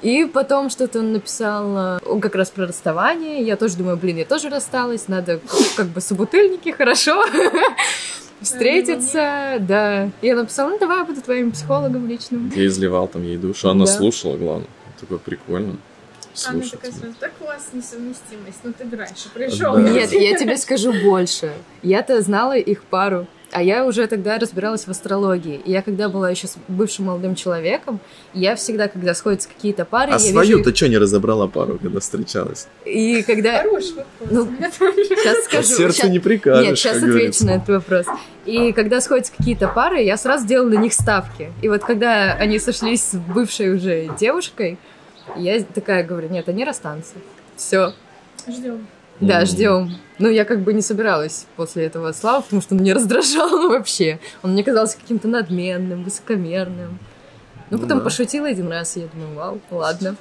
И потом что-то он написал, э, он как раз про расставание. Я тоже думаю, блин, я тоже рассталась, надо как бы собутыльники, хорошо. Встретиться, да. И я написала, ну давай я буду твоим психологом личным. Я изливал там ей душу. Она Да. слушала, главное. Такое прикольно. Она Слушать. такая сразу, так у вас несовместимость, ну ты бы раньше пришел. Да. Нет, я тебе скажу больше. Я-то знала их пару, а я уже тогда разбиралась в астрологии. И я когда была еще с бывшим молодым человеком, я всегда, когда сходятся какие-то пары, А я свою вижу... ты что не разобрала пару, когда встречалась? И когда... Хороший вопрос. Ну. Сейчас скажу. щас- не прикажешь, Нет, сейчас отвечу говорится. на этот вопрос. И когда сходятся какие-то пары, я сразу делала на них ставки. И вот когда они сошлись с бывшей уже девушкой, я такая говорю, нет, они расстанутся. Все, Ждем. Да, ждем. Ну, я как бы не собиралась после этого Славы, потому что он меня раздражал вообще. Он мне казался каким-то надменным, высокомерным. Ну, Ну потом да. пошутила один раз, и я думаю, вау, ладно.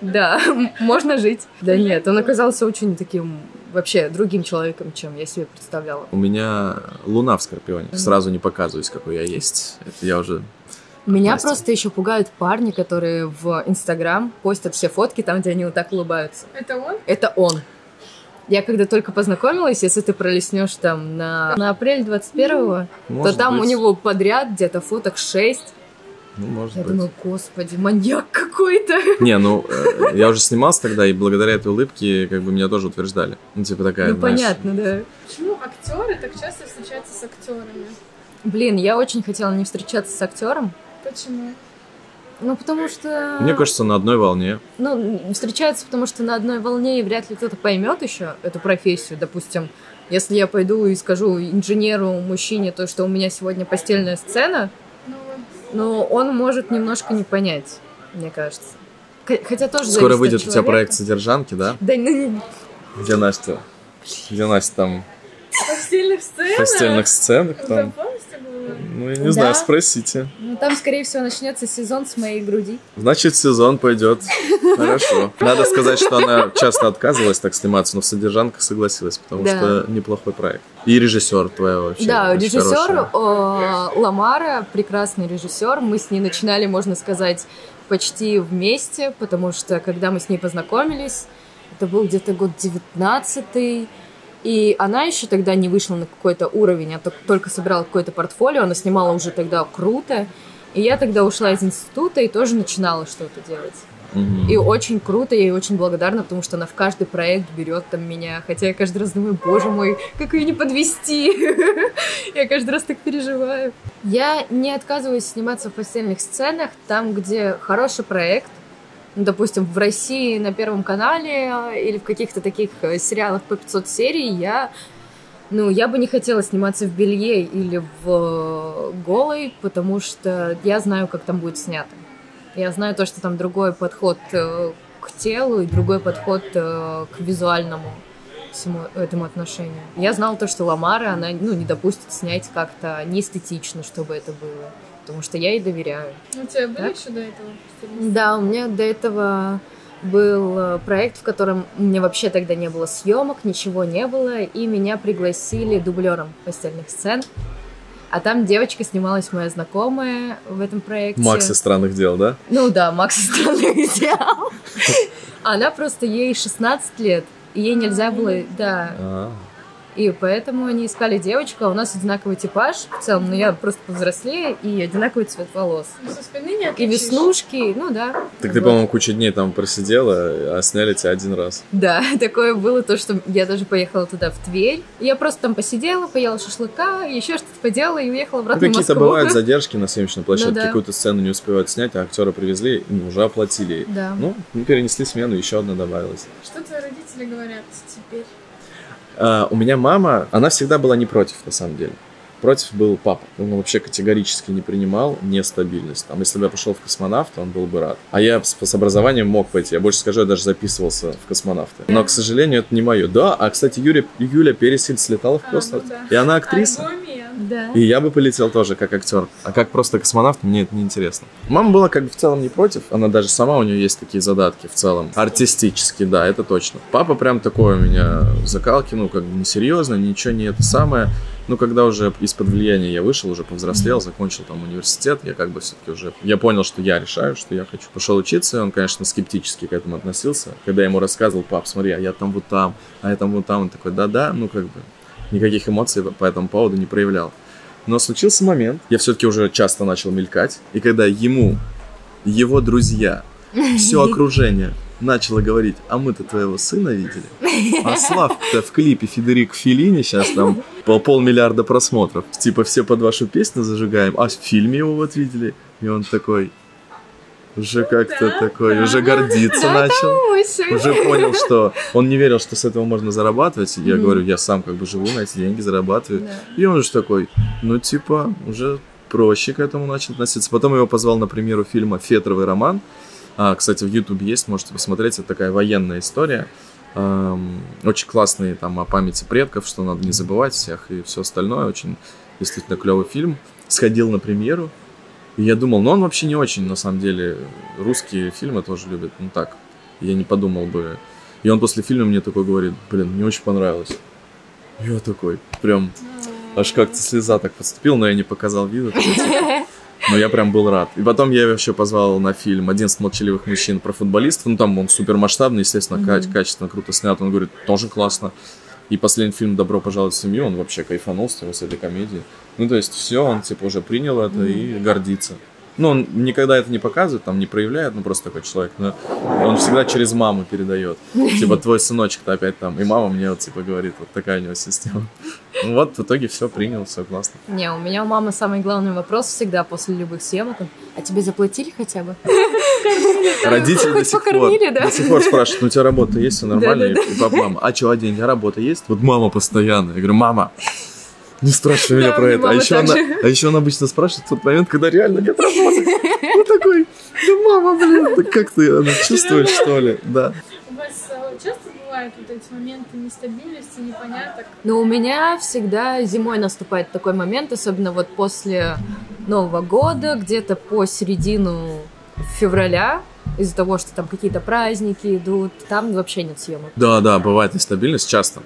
Да, можно жить. Да нет, он оказался очень таким, вообще, другим человеком, чем я себе представляла. У меня луна в Скорпионе. Сразу не показываюсь, какой я есть. Это я уже... Меня Настя. просто еще пугают парни, которые в Инстаграм постят все фотки там, где они вот так улыбаются. Это он? Это он. Я когда только познакомилась, если ты пролистнешь там на, на апрель 21-го, то там у быть. него подряд где-то фоток 6. Ну, может Я быть. думаю, господи, маньяк какой-то. Не, ну, э, я уже снимался тогда, и благодаря этой улыбке, как бы, меня тоже утверждали. Ну, типа такая, Ну, знаешь, понятно, да. Почему актеры так часто встречаются с актерами? Блин, я очень хотела не встречаться с актером. Почему? Ну, потому что... Мне кажется, на одной волне. Ну, встречаются, потому что на одной волне, и вряд ли кто-то поймет еще эту профессию. Допустим, если я пойду и скажу инженеру, мужчине, то, что у меня сегодня постельная сцена, Ну, но он может немножко не понять, мне кажется. Хотя тоже Скоро выйдет у тебя проект «Содержанки», да? Да, ну, Где Настя? Где Настя там Постельных сцен? в постельных сценах Там там? Ну, я не Да. знаю, спросите. Ну, там, скорее всего, начнется сезон с моей груди. Значит, сезон пойдет. Хорошо. Надо сказать, что она часто отказывалась так сниматься, но в содержанках согласилась, потому Да. что неплохой проект. И режиссер твоя вообще. Да, режиссер э, Ламара, прекрасный режиссер. Мы с ней начинали, можно сказать, почти вместе, потому что когда мы с ней познакомились, это был где-то год 19 и она еще тогда не вышла на какой-то уровень, а тол- только собирала какое-то портфолио, она снимала уже тогда круто. И я тогда ушла из института и тоже начинала что-то делать. Мгм. И очень круто, я ей очень благодарна, потому что она в каждый проект берет там меня. Хотя я каждый раз думаю, боже мой, как ее не подвести. Я каждый раз так переживаю. Я не отказываюсь сниматься в постельных сценах там, где хороший проект. Ну, допустим, в России на Первом канале э, или в каких-то таких э, сериалах по 500 серий я ну, я бы не хотела сниматься в белье или в э, голой, потому что я знаю, как там будет снято. Я знаю то, что там другой подход к телу и другой подход к визуальному всему этому отношению. Я знала то, что Ламара, она ну, не допустит снять как-то неэстетично, чтобы это было. Потому что я ей доверяю. Ну, У тебя были Так. еще до этого Да, у меня до этого был э, проект, в котором у меня вообще тогда не было съемок, ничего не было, и меня пригласили дублером постельных сцен. А там девочка снималась моя знакомая в этом проекте. Макс из странных дел, да? Ну да, Макс из странных дел. Она просто ей 16 лет, и ей нельзя было, да. И поэтому они искали девочку, а у нас одинаковый типаж в целом, но я просто повзрослее и одинаковый цвет волос. Ну, Со спины не И веснушки, ну да. Так ты, Вот. по-моему, кучу дней там просидела, а сняли тебя один раз. Да, такое было то, что я даже поехала туда в Тверь. Я просто там посидела, поела шашлыка, еще что-то поделала и уехала Ну, обратно в какие-то бывают задержки на съемочной площадке, Ну да. какую-то сцену не успевают снять, а актера привезли, ну, уже оплатили. Да. Ну, мы перенесли смену, еще одна добавилась. Что твои родители говорят теперь? А, у меня мама, она всегда была не против, на самом деле. Против был папа. Он вообще категорически не принимал нестабильность. Там, если бы я пошел в космонавты, он был бы рад. А я с, с образованием мог пойти. Я больше скажу, я даже записывался в космонавты. Но, к сожалению, это не мое. Да, а, кстати, Юля, Юля Пересиль слетала в А, космос. ну да. И она актриса. А. Да. И я бы полетел тоже как актер. А как просто космонавт, мне это не интересно. Мама была как бы в целом не против. Она даже сама, у нее есть такие задатки в целом. Артистически, да, это точно. Папа прям такой у меня закалки, ну как бы несерьезно, ничего не это самое. Ну, когда уже из-под влияния я вышел, уже повзрослел, закончил там университет, я как бы все-таки уже... Я понял, что я решаю, что я хочу. Пошел учиться, и он, конечно, скептически к этому относился. Когда я ему рассказывал, пап, смотри, а я там вот там, а я там вот там, он такой, да-да, ну как бы никаких эмоций по этому поводу не проявлял. Но случился момент, я все-таки уже часто начал мелькать, и когда ему, его друзья, все окружение начало говорить, а мы-то твоего сына видели, а Славка-то в клипе Федерик Феллини сейчас там по полмиллиарда просмотров, типа все под вашу песню зажигаем, а в фильме его вот видели, и он такой, уже как-то Да, такой, да. уже гордиться начал Осень. уже понял, что он не верил, что с этого можно зарабатывать. Я Мгм. говорю, я сам как бы живу на эти деньги, зарабатываю. Да. И он же такой, ну типа, уже проще к этому начал относиться. Потом его позвал на премьеру фильма «Фетровый роман». А, кстати, в YouTube есть, можете посмотреть. Это такая военная история. Эм, очень классный там о памяти предков, что надо не забывать всех и все остальное. Очень действительно клевый фильм. Сходил на премьеру. И я думал, ну он вообще не очень, на самом деле, русские фильмы тоже любит. Ну так, я не подумал бы. И он после фильма мне такой говорит, блин, мне очень понравилось. Я такой, прям, аж как-то слеза так подступила, но я не показал вида. типа. Но я прям был рад. И потом я его еще позвал на фильм «11 молчаливых мужчин» про футболистов. Ну, там он супер масштабный, естественно, ка- качественно, круто снят. Он говорит, тоже классно. И последний фильм «Добро пожаловать в семью», он вообще кайфанул с этой комедии. Ну, то есть все, он типа уже принял это и гордится. Ну, он никогда это не показывает, там не проявляет, ну просто такой человек. Но он всегда через маму передает. Типа, твой сыночек-то опять там. И мама мне вот типа говорит, вот такая у него система. Ну вот, в итоге все принял, все классно. Не, у меня у мамы самый главный вопрос всегда после любых съемок. А тебе заплатили хотя бы? Родители до сих пор, до сих пор спрашивают, ну у тебя работа есть, все нормально? И папа, мама, а что, а деньги, а работа есть? Вот мама постоянно. Я говорю, мама, не спрашивай меня Да, про это. А еще, так она, же. а еще она обычно спрашивает в тот момент, когда реально нет работы. Ну такой, да мама, блин, да как ты, она чувствует, что ли? Да. У вас а, часто бывает бывают вот эти моменты нестабильности, непоняток? Но у меня всегда зимой наступает такой момент, особенно вот после Нового года, где-то по середину февраля, из-за того, что там какие-то праздники идут, там вообще нет съемок. Да, да, бывает нестабильность часто.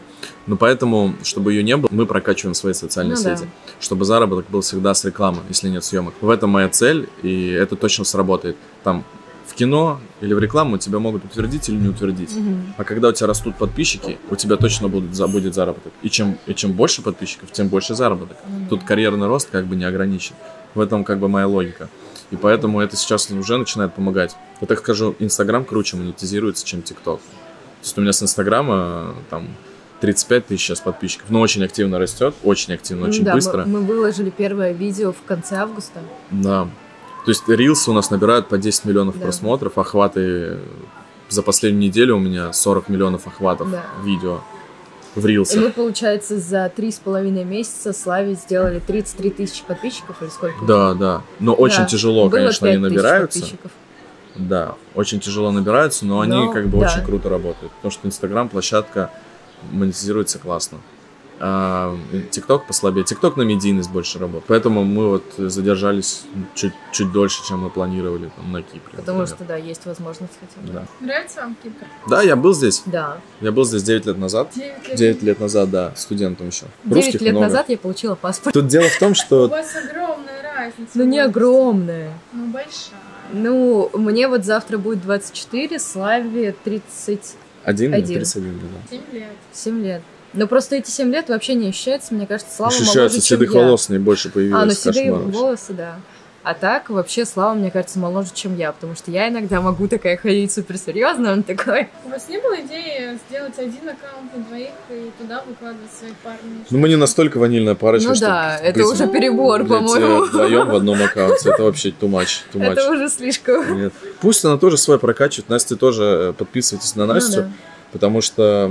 Но поэтому, чтобы ее не было, мы прокачиваем свои социальные Ну да. сети. Чтобы заработок был всегда с рекламы, если нет съемок. В этом моя цель, и это точно сработает. Там в кино или в рекламу тебя могут утвердить или не утвердить. А когда у тебя растут подписчики, у тебя точно будет, за- будет заработок. И чем, и чем больше подписчиков, тем больше заработок. Тут карьерный рост как бы не ограничен. В этом как бы моя логика. И поэтому это сейчас уже начинает помогать. Я так скажу, Инстаграм круче монетизируется, чем ТикТок. То есть у меня с Инстаграма там 35 тысяч сейчас подписчиков. Но очень активно растет, очень активно, очень да, мы- быстро. Мы, выложили первое видео в конце августа. Да. То есть рилсы у нас набирают по 10 миллионов Да. просмотров, охваты за последнюю неделю у меня 40 миллионов охватов Да. видео в И рилсах. мы, получается, за три с половиной месяца Славе сделали 33 тысячи подписчиков или сколько? Да, да. Но очень Да. тяжело, Было конечно, они 5 тысяч набираются. подписчиков. Да, очень тяжело набираются, но они Но, как бы да. очень круто работают. Потому что Инстаграм, площадка монетизируется классно. А ТикТок послабее. ТикТок на медийность больше работает. Поэтому мы вот задержались чуть, чуть дольше, чем мы планировали там, на Кипре. Потому например. что, да, есть возможность хотя бы. Да. Нравится вам Кипр? да, я был здесь. Да. Я был здесь 9 лет назад. 9 лет. 9 лет назад, да, студентом еще. 9 Русских лет много. назад я получила паспорт. Тут дело в том, У что... вас огромная разница. Ну, не огромная. Ну, большая. Ну, мне вот завтра будет 24, Славе 37 Один или Один. 31 лет, да. 7 лет. лет. Но просто эти 7 лет вообще не ощущается, мне кажется, Слава Ощущается, моложе, чем седых я. волос наибольше появилось. А, ну седые кошмар волосы, да. А так, вообще, Слава, мне кажется, моложе, чем я, потому что я иногда могу такая ходить суперсерьезно, он такой... У вас не было идеи сделать один аккаунт на двоих и туда выкладывать своих парней? Ну, мы не настолько ванильная парочка, Ну что да, это быть, уже перебор, по-моему. вдвоем в одном аккаунте. Это вообще too much, too much. Это уже слишком. Нет. Пусть она тоже свой прокачивает. Настя тоже э, подписывайтесь на Настю, Ну да. Потому что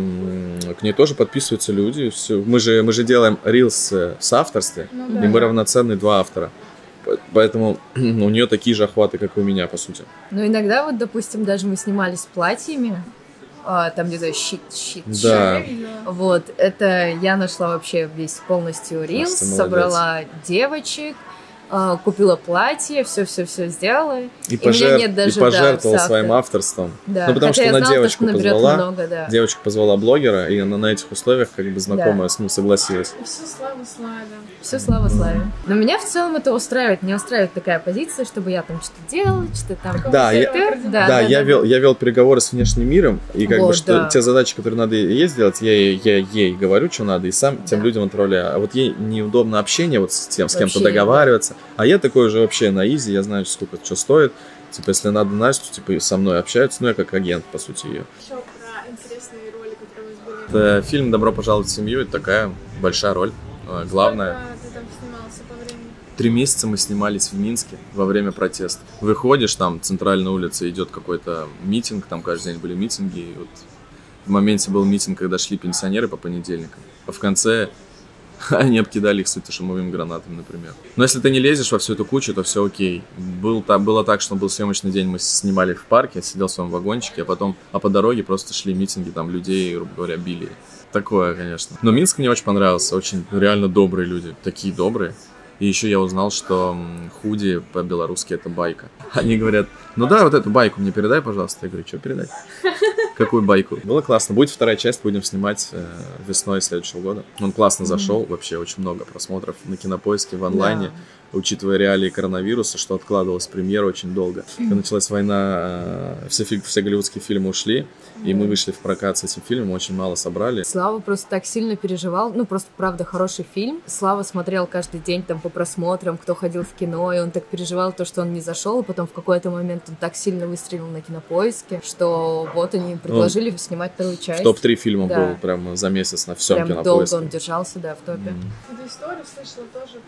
к ней тоже подписываются люди. Всё. Мы же мы же делаем рилс э, с авторстве, Ну и да. мы равноценные два автора. По- Поэтому у нее такие же охваты, как и у меня, по сути. Но иногда вот, допустим, даже мы снимались платьями, а, там где-то щит, щит, Да. Вот, это я нашла вообще весь полностью рилс, собрала девочек, купила платье, все-все-все сделала. И, меня пожер- нет даже, и пожертвовал да, своим авторством. Да. Ну, потому Хотя что я она знала, то, девочку что позвала, много, да. Девочка позвала блогера, и она на этих условиях, как бы знакомая Да. с ним, согласилась. И всю славу славе. Все слава славе. Но меня в целом это устраивает. Не устраивает такая позиция, чтобы я там что-то делала, что там... Да, я- Да, Да, да, я, да. вел, я вел переговоры с внешним миром, и как бы Вот, что да. те задачи, которые надо ей сделать, я, ей- я ей говорю, что надо, и сам тем Да. людям отправляю. А вот ей неудобно общение вот с тем, с кем-то Вообще, А я такой уже вообще на изи, я знаю, сколько что стоит. Типа, если надо Настю, типа, со мной общаются, ну, я как агент, по сути, ее. Еще про интересные роли, которые у вас были. Это фильм «Добро пожаловать в семью», это такая большая роль. Главное, Сколько ты там снимался по времени? Три месяца мы снимались в Минске во время протеста. Выходишь, там центральная улица, идет какой-то митинг, там каждый день были митинги. И вот в моменте был митинг, когда шли пенсионеры по понедельникам. А в конце они обкидали их светошумовыми гранатами, например. Но если ты не лезешь во всю эту кучу, то все окей. Был, та- было так, что был съемочный день, мы снимали в парке, я сидел в своем вагончике, а потом, а по дороге просто шли митинги, там людей, грубо говоря, били. Такое, конечно. Но Минск мне очень понравился, очень реально добрые люди, такие добрые. И еще я узнал, что худи по-белорусски это байка. Они говорят, ну да, вот эту байку мне передай, пожалуйста. Я говорю, что передать? Какую байку? Было классно. Будет вторая часть, будем снимать э, весной следующего года. Он классно зашел, вообще очень много просмотров на кинопоиске в онлайне, учитывая реалии коронавируса, что откладывалась премьера очень долго. Когда началась война, э, все, все голливудские фильмы ушли, и мы вышли в прокат с этим фильмом, очень мало собрали. Слава просто так сильно переживал. Ну, просто, правда, хороший фильм. Слава смотрел каждый день там по просмотрам, кто ходил в кино, и он так переживал то, что он не зашел, и потом в какой-то момент он так сильно выстрелил на кинопоиске, что вот они предложили снимать вторую часть. В топ-3 фильма Да. был прямо за месяц на всем Прям долго кинопоиске. он держался, да, в топе. М. Эту историю слышала тоже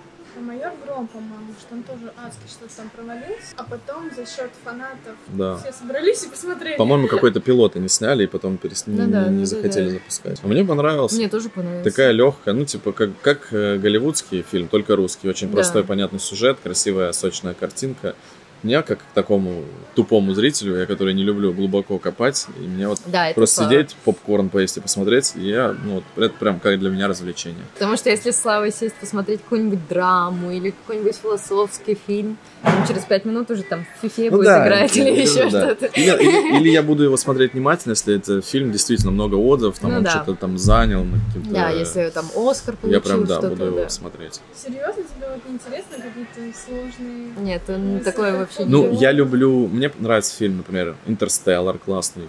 майор Гром, по-моему, что он тоже адски что-то там провалился, а потом за счет фанатов Да. все собрались и посмотрели. По-моему, какой-то пилот они сняли и потом перес... Ну не, да, не ну да, захотели да. запускать. А мне понравился. Мне тоже понравилось. Такая легкая, ну, типа, как, как э, голливудский фильм, только русский. Очень Да. простой, понятный сюжет, красивая, сочная картинка. Мне, как к такому тупому зрителю, я который не люблю глубоко копать, и мне вот Да, просто Слава. сидеть, попкорн поесть и посмотреть, и я, ну, вот, это прям как для меня развлечение. Потому что если с Славой сесть посмотреть какую-нибудь драму или какой-нибудь философский фильм, там через пять минут уже там фифе будет играть Ну да, или я еще да. что-то. Или, или- или я буду его смотреть внимательно, если это фильм действительно много отзывов, там Ну он да. что-то там занял. на каким-то- Да, если там Оскар получил, Я прям, да, буду его да. смотреть. Серьезно, тебе вот интересно какие-то сложные... Нет, он такое вообще не Ну, я люблю... Мне нравится фильм, например, «Интерстеллар» классный.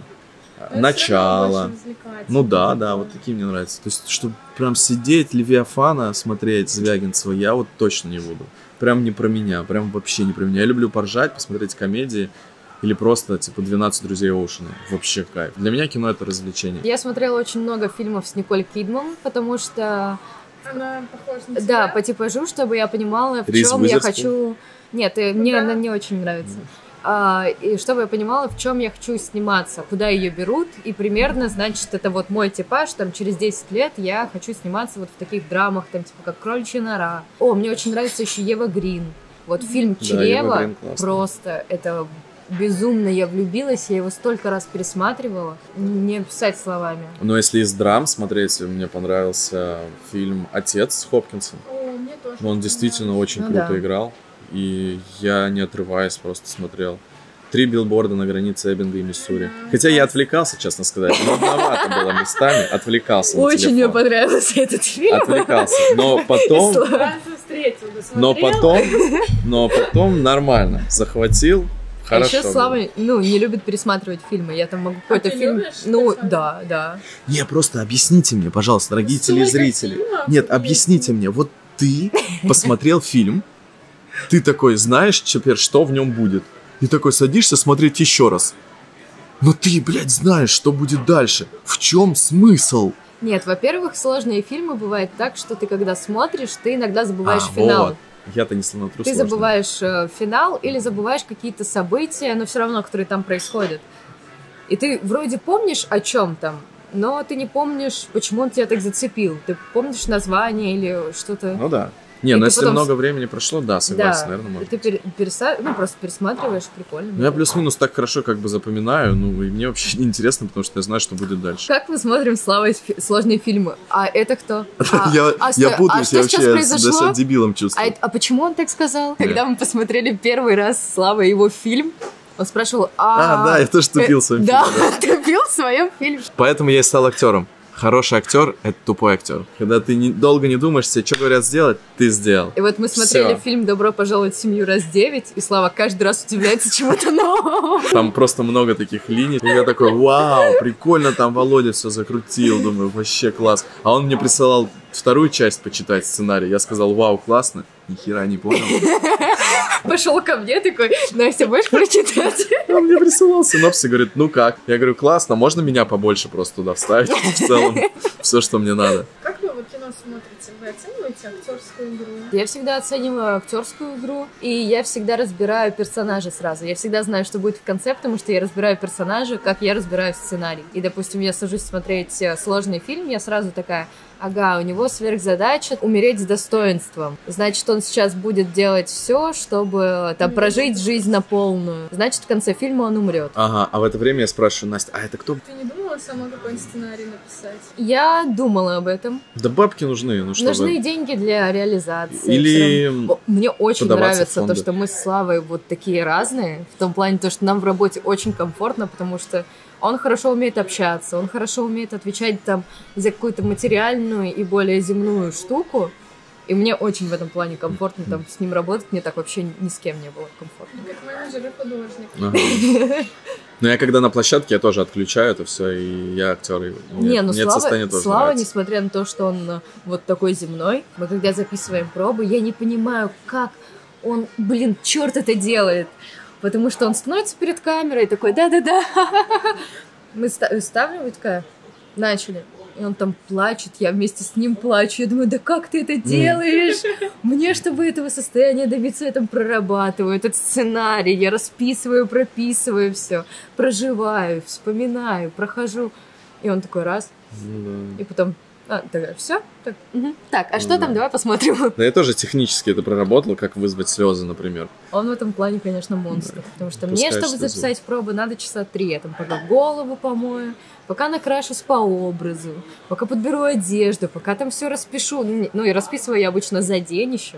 Но Начало. Ну да, да, вот такие мне нравятся. То есть, чтобы прям сидеть, Левиафана смотреть, Звягинцева, я вот точно не буду. Прям не про меня, прям вообще не про меня. Я люблю поржать, посмотреть комедии или просто, типа, «12 друзей Оушена». Вообще кайф. Для меня кино — это развлечение. Я смотрела очень много фильмов с Николь Кидман, потому что, Она похожа на да, тебя? по типажу, чтобы я понимала, в Риз чем я хочу... Нет, э, мне да. она не очень нравится. А, и чтобы я понимала, в чем я хочу сниматься, куда ее берут, и примерно, значит, это вот мой типаж, там, через 10 лет я хочу сниматься вот в таких драмах, там, типа, как «Кроличья нора». О, мне очень нравится еще Ева Грин. Вот фильм Да, «Чрево» Грин классный. просто, это безумно я влюбилась, я его столько раз пересматривала, не описать словами. Но если из драм смотреть, мне понравился фильм «Отец» с Хопкинсом. О, мне тоже. Он действительно очень Ну круто да. играл, и я не отрываясь просто смотрел. Три билборда на границе Эббинга и Миссури. Хотя я отвлекался, честно сказать. Нудновато было местами. Отвлекался на Очень мне понравился этот фильм. Отвлекался. Но потом... Но потом... Но потом нормально. Захватил. А Хорошо. еще было. Слава, ну, не любит пересматривать фильмы. Я там могу какой-то ты фильм... любишь Ну, да, да. Не, просто объясните мне, пожалуйста, дорогие Столько телезрители. фильмов Нет, объясните мне. Вот ты посмотрел фильм, ты такой знаешь теперь, что в нем будет. И такой садишься смотреть еще раз. Но ты, блядь, знаешь, что будет дальше. В чем смысл? Нет, во-первых, сложные фильмы бывает так, что ты когда смотришь, ты иногда забываешь А, финал. вот. Я-то не смотрю Ты сложно. забываешь э, финал или забываешь какие-то события, но все равно, которые там происходят. И ты вроде помнишь о чем там, но ты не помнишь, почему он тебя так зацепил. Ты помнишь название или что-то. Ну да. Не, И ты если потом много времени прошло, да, согласен, да. наверное, И можно. ты пере- переса- ну, просто пересматриваешь, прикольно. Ну, я плюс-минус так хорошо как бы запоминаю, ну, и мне вообще не интересно, потому что я знаю, что будет дальше. Как мы смотрим с Славой фи- сложные фильмы? А это кто? А, я, а я путаюсь, а я вообще себя дебилом А, чувствую. это- а почему он так сказал? Да. Когда мы посмотрели первый раз с Славой его фильм, он спрашивал, а... А, да, я тоже тупил э, в своем Да, фильме, тупил в своем фильме. Поэтому я и стал актером. Хороший актер — это тупой актер. Когда ты не- долго не думаешь, тебе что говорят сделать, ты сделал. И вот мы смотрели Всё. фильм «Добро пожаловать в семью» раз девять, и Слава каждый раз удивляется чему-то новому. Там просто много таких линий. И я такой, вау, прикольно там Володя все закрутил. Думаю, вообще класс. А он мне присылал вторую часть почитать сценарий. Я сказал, вау, классно. Ни хера не понял. Пошел ко мне такой, Настя, будешь прочитать? Он мне присылал синопсис и говорит, ну как? Я говорю, классно, можно меня побольше просто туда вставить? В целом, все, что мне надо. Как вы вот кино смотрите? Вы оцениваете актерскую игру? Я всегда оцениваю актерскую игру, и я всегда разбираю персонажа сразу. Я всегда знаю, что будет в конце, потому что я разбираю персонажа, как я разбираю сценарий. И, допустим, я сажусь смотреть э, сложный фильм, я сразу такая, ага, у него сверхзадача умереть с достоинством. Значит, он сейчас будет делать все, чтобы там прожить жизнь на полную. Значит, в конце фильма он умрет. Ага, а в это время я спрашиваю, Настя, а это кто? Ты не думала сама какой-нибудь сценарий написать? Я думала об этом. Да бабки нужны, ну что Нужны вы. деньги для реализации. Или... Мне очень нравится то, что мы с Славой вот такие разные, в том плане, то, что нам в работе очень комфортно, потому что он хорошо умеет общаться, он хорошо умеет отвечать там за какую-то материальную и более земную штуку, и мне очень в этом плане комфортно там с ним работать, мне так вообще ни с кем не было комфортно. Как менеджер и художник. Ага. Но я когда на площадке, я тоже отключаю это все, и я актер. И мне, не, ну мне это Слава, состояние тоже Слава, нравится. несмотря на то, что он э, вот такой земной, мы когда записываем пробы, я не понимаю, как он, блин, черт это делает. Потому что он становится перед камерой такой, да-да-да. Мы ста- ставим такая, начали. И он там плачет, я вместе с ним плачу. Я думаю, да как ты это делаешь? Мне, чтобы этого состояния добиться, я там прорабатываю этот сценарий, я расписываю, прописываю все, проживаю, вспоминаю, прохожу. И он такой раз, Ну да. и потом А, тогда все? Так, мгм. Так, а что Ну там? да. Давай посмотрим. Да я тоже технически это проработал, как вызвать слезы, например. Он в этом плане, конечно, монстр. Потому что мне, Пускай чтобы слезу. записать пробы, надо часа три. Я там пока голову помою, пока накрашусь по образу, пока подберу одежду, пока там все распишу. Ну, не- Ну, и расписываю я обычно за день еще.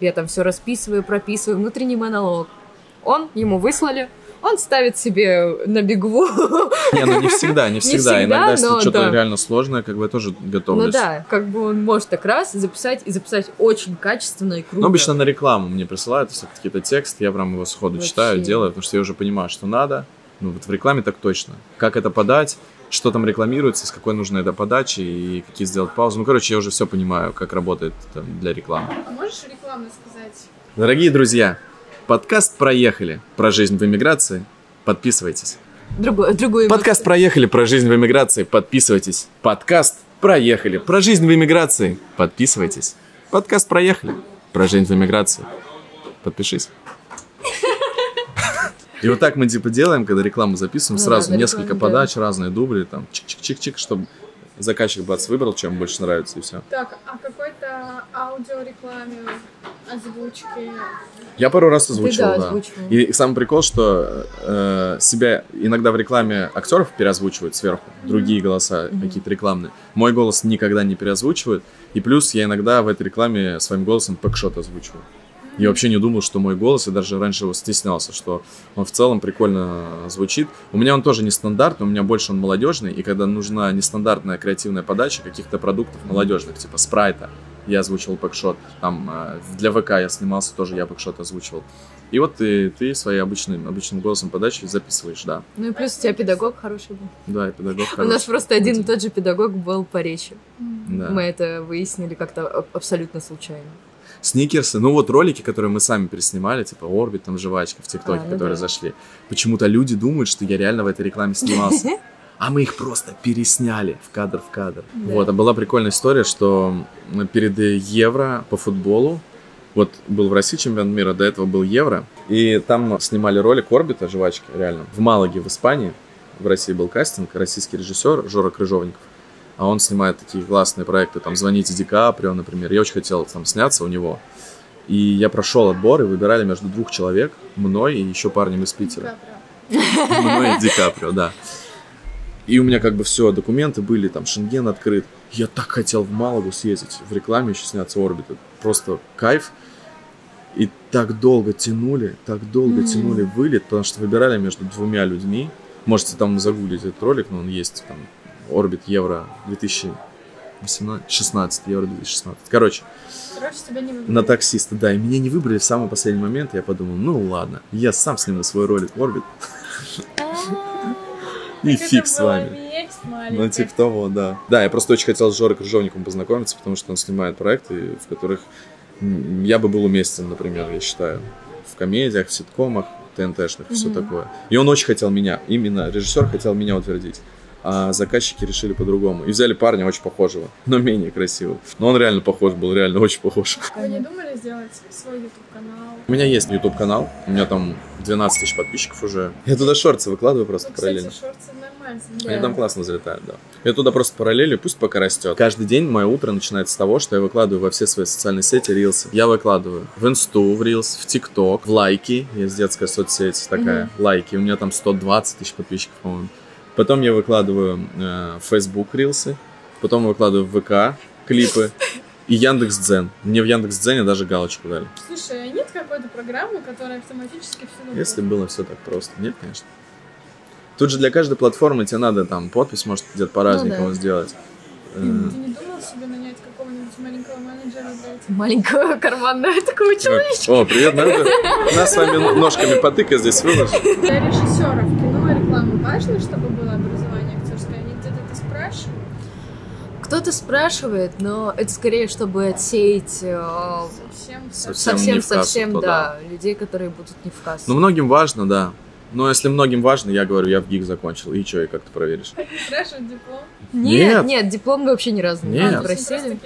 Я там все расписываю, прописываю, внутренний монолог. Он, ему выслали, он ставит себе на бегу. Не, ну не всегда, не всегда. всегда, Иногда, если но что-то да. реально сложное, как бы я тоже готовлюсь. Ну да, как бы он может так раз записать, и записать очень качественно и круто. Ну, обычно на рекламу мне присылают, если какие-то тексты, я прям его сходу Вообще. читаю, делаю, потому что я уже понимаю, что надо. Ну, вот в рекламе так точно. Как это подать, что там рекламируется, с какой нужно это подачи и какие сделать паузы. Ну, короче, я уже все понимаю, как работает там, для рекламы. А можешь рекламно сказать? Дорогие друзья, подкаст «Проехали» про жизнь в эмиграции. Подписывайтесь. Другой, другой Подкаст «Проехали» про жизнь в эмиграции. Подписывайтесь. Подкаст «Проехали» про жизнь в эмиграции. Подписывайтесь. Подкаст «Проехали» про жизнь в эмиграции. Подпишись. И вот так мы типа делаем, когда рекламу записываем, Ну сразу да, несколько рекламе, да. подач, разные дубли, там чик-чик-чик-чик, чтобы заказчик бац выбрал, чем больше нравится, и все. Так, а какой-то аудиорекламе, озвучки? Я пару раз Ты, озвучивал, да, да. озвучивал. И самый прикол, что э, себя иногда в рекламе актеров переозвучивают сверху, другие голоса Мгм. какие-то рекламные. Мой голос никогда не переозвучивают. И плюс я иногда в этой рекламе своим голосом пэкшот озвучиваю. Я вообще не думал, что мой голос, и даже раньше его стеснялся, что он в целом прикольно звучит. У меня он тоже нестандартный, у меня больше он молодежный, и когда нужна нестандартная креативная подача каких-то продуктов молодежных, типа спрайта, я озвучивал пэкшот. Там э, для ВК я снимался, тоже я пэкшот озвучивал. И вот ты, ты своим обычным, обычным голосом подачи записываешь, да. Ну и плюс у тебя педагог хороший был. Да, и педагог У нас хороший. просто один и тот же педагог был по речи. Да. Мы это выяснили как-то аб- абсолютно случайно. Сникерсы, ну вот ролики, которые мы сами переснимали, типа Орбит, там жвачка в ТикТоке, А, ну которые да. зашли. Почему-то люди думают, что я реально в этой рекламе снимался. А мы их просто пересняли в кадр в кадр. Да. Вот, а была прикольная история, что перед Евро по футболу, вот был в России чемпионат мира, до этого был Евро, и там снимали ролик Орбита, жвачки, реально, в Малаге, в Испании. В России был кастинг, российский режиссер Жора Крыжовников. А он снимает такие классные проекты, там «Звоните Ди Каприо», например. Я очень хотел там сняться у него. И я прошел отбор, и выбирали между двух человек, мной и еще парнем из Питера. Мной и Ди Каприо, да. И у меня как бы все, документы были, там Шенген открыт. Я так хотел в Малагу съездить, в рекламе еще сняться Орбита. Просто кайф. И так долго тянули, так долго М. тянули вылет, потому что выбирали между двумя людьми. Можете там загуглить этот ролик, но он есть там Орбит Евро 2018, 16, Евро 2016. Короче, Короче, тебя не выбрали. на таксиста, да, и меня не выбрали в самый последний момент. Я подумал, ну ладно, я сам сниму свой ролик Орбит. И Так фиг с вами. Ну, типа того, да. Да, я просто очень хотел с Жорой Крыжовником познакомиться, потому что он снимает проекты, в которых я бы был уместен, например, я считаю. В комедиях, в ситкомах, ТНТшных и все такое. И он очень хотел меня, именно режиссер хотел меня утвердить. А заказчики решили по-другому. И взяли парня очень похожего, но менее красивого. Но он реально похож был, реально очень похож. Вы не думали сделать свой YouTube-канал? У меня есть YouTube канал, у меня там 12 тысяч подписчиков уже. Я туда шорты выкладываю просто Ну, параллельно. кстати, шорты нормально. Они там классно залетают, да. Я туда просто параллели, пусть пока растет. Каждый день мое утро начинается с того, что я выкладываю во все свои социальные сети рилсы. Я выкладываю в инсту, в рилс, в тикток, в лайки. Есть детская соцсеть такая, лайки. У меня там 120 тысяч подписчиков, по-моему. Потом я выкладываю э, в Facebook рилсы. Потом выкладываю в ВК клипы. И Яндекс.Дзен. Мне в Яндекс.Дзене даже галочку дали. Слушай, а нет какой-то программы, которая автоматически все Если было все так просто. Нет, конечно. Тут же для каждой платформы тебе надо там подпись, может, где-то по-разненькому да. сделать. Ты Э, не думал себе нанять какого-нибудь маленького менеджера для этих? Маленького карманного такого человека. О, привет, Надя. Нас с вами ножками потыка здесь выложишь. Для режиссеров кино рекламы важно, чтобы было образование актерское? Они где-то это спрашивают? Кто-то спрашивает, но это скорее, чтобы отсеять э, Совсем, Совсем совсем, кассу, совсем, то да, людей, которые будут не в кассу. Ну, многим важно, да. Но если многим важно, я говорю, я в ГИК закончил. И что, и как ты проверишь? Спрашивают диплом. Нет, Нет. нет, диплом вообще ни разу не Нет. Да. образование?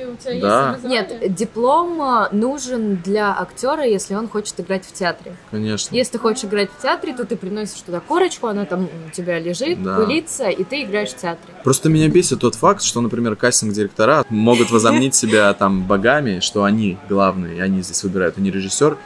Нет, диплом а, нужен для актера, если он хочет играть в театре. Конечно. Если ты хочешь играть в театре, то ты приносишь туда корочку, она там у тебя лежит, Да. пылится, и ты играешь в театре. Просто меня бесит тот факт, что, например, кастинг-директора могут возомнить себя там богами, что они главные, и они здесь выбирают, они режиссер,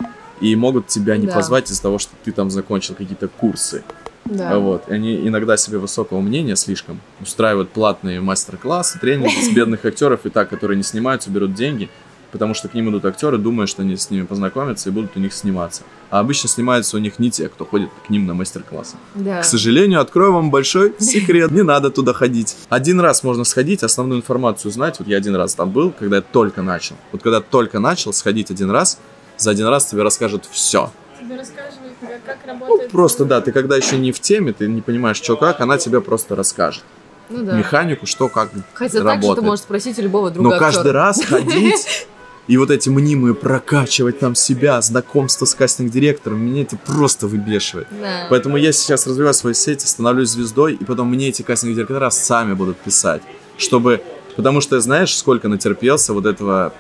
и могут тебя не Да. позвать из-за того, что ты там закончил какие-то курсы. Да. А Вот. И они иногда себе высокого мнения слишком устраивают платные мастер-классы, тренинги с бедных актеров и так, которые не снимаются, берут деньги, потому что к ним идут актеры, думая, что они с ними познакомятся и будут у них сниматься. А обычно снимаются у них не те, кто ходит к ним на мастер-классы. Да. К сожалению, открою вам большой секрет. Не надо туда ходить. Один раз можно сходить, основную информацию узнать. Вот я один раз там был, когда я только начал. Вот когда только начал, сходить один раз, за один раз тебе расскажут все. Тебе рассказывают, как, как Ну, работает... просто, да, ты когда еще не в теме, ты не понимаешь, что как, она тебе просто расскажет. Ну да. Механику, что как Хотя так же работает. ты можешь спросить у любого друга Но каждый актера. раз ходить и вот эти мнимые прокачивать там себя, знакомство с кастинг-директором, меня это просто выбешивает. Да. Поэтому я сейчас развиваю свои сети, становлюсь звездой, и потом мне эти кастинг-директора сами будут писать, чтобы... Потому что знаешь, сколько натерпелся вот этого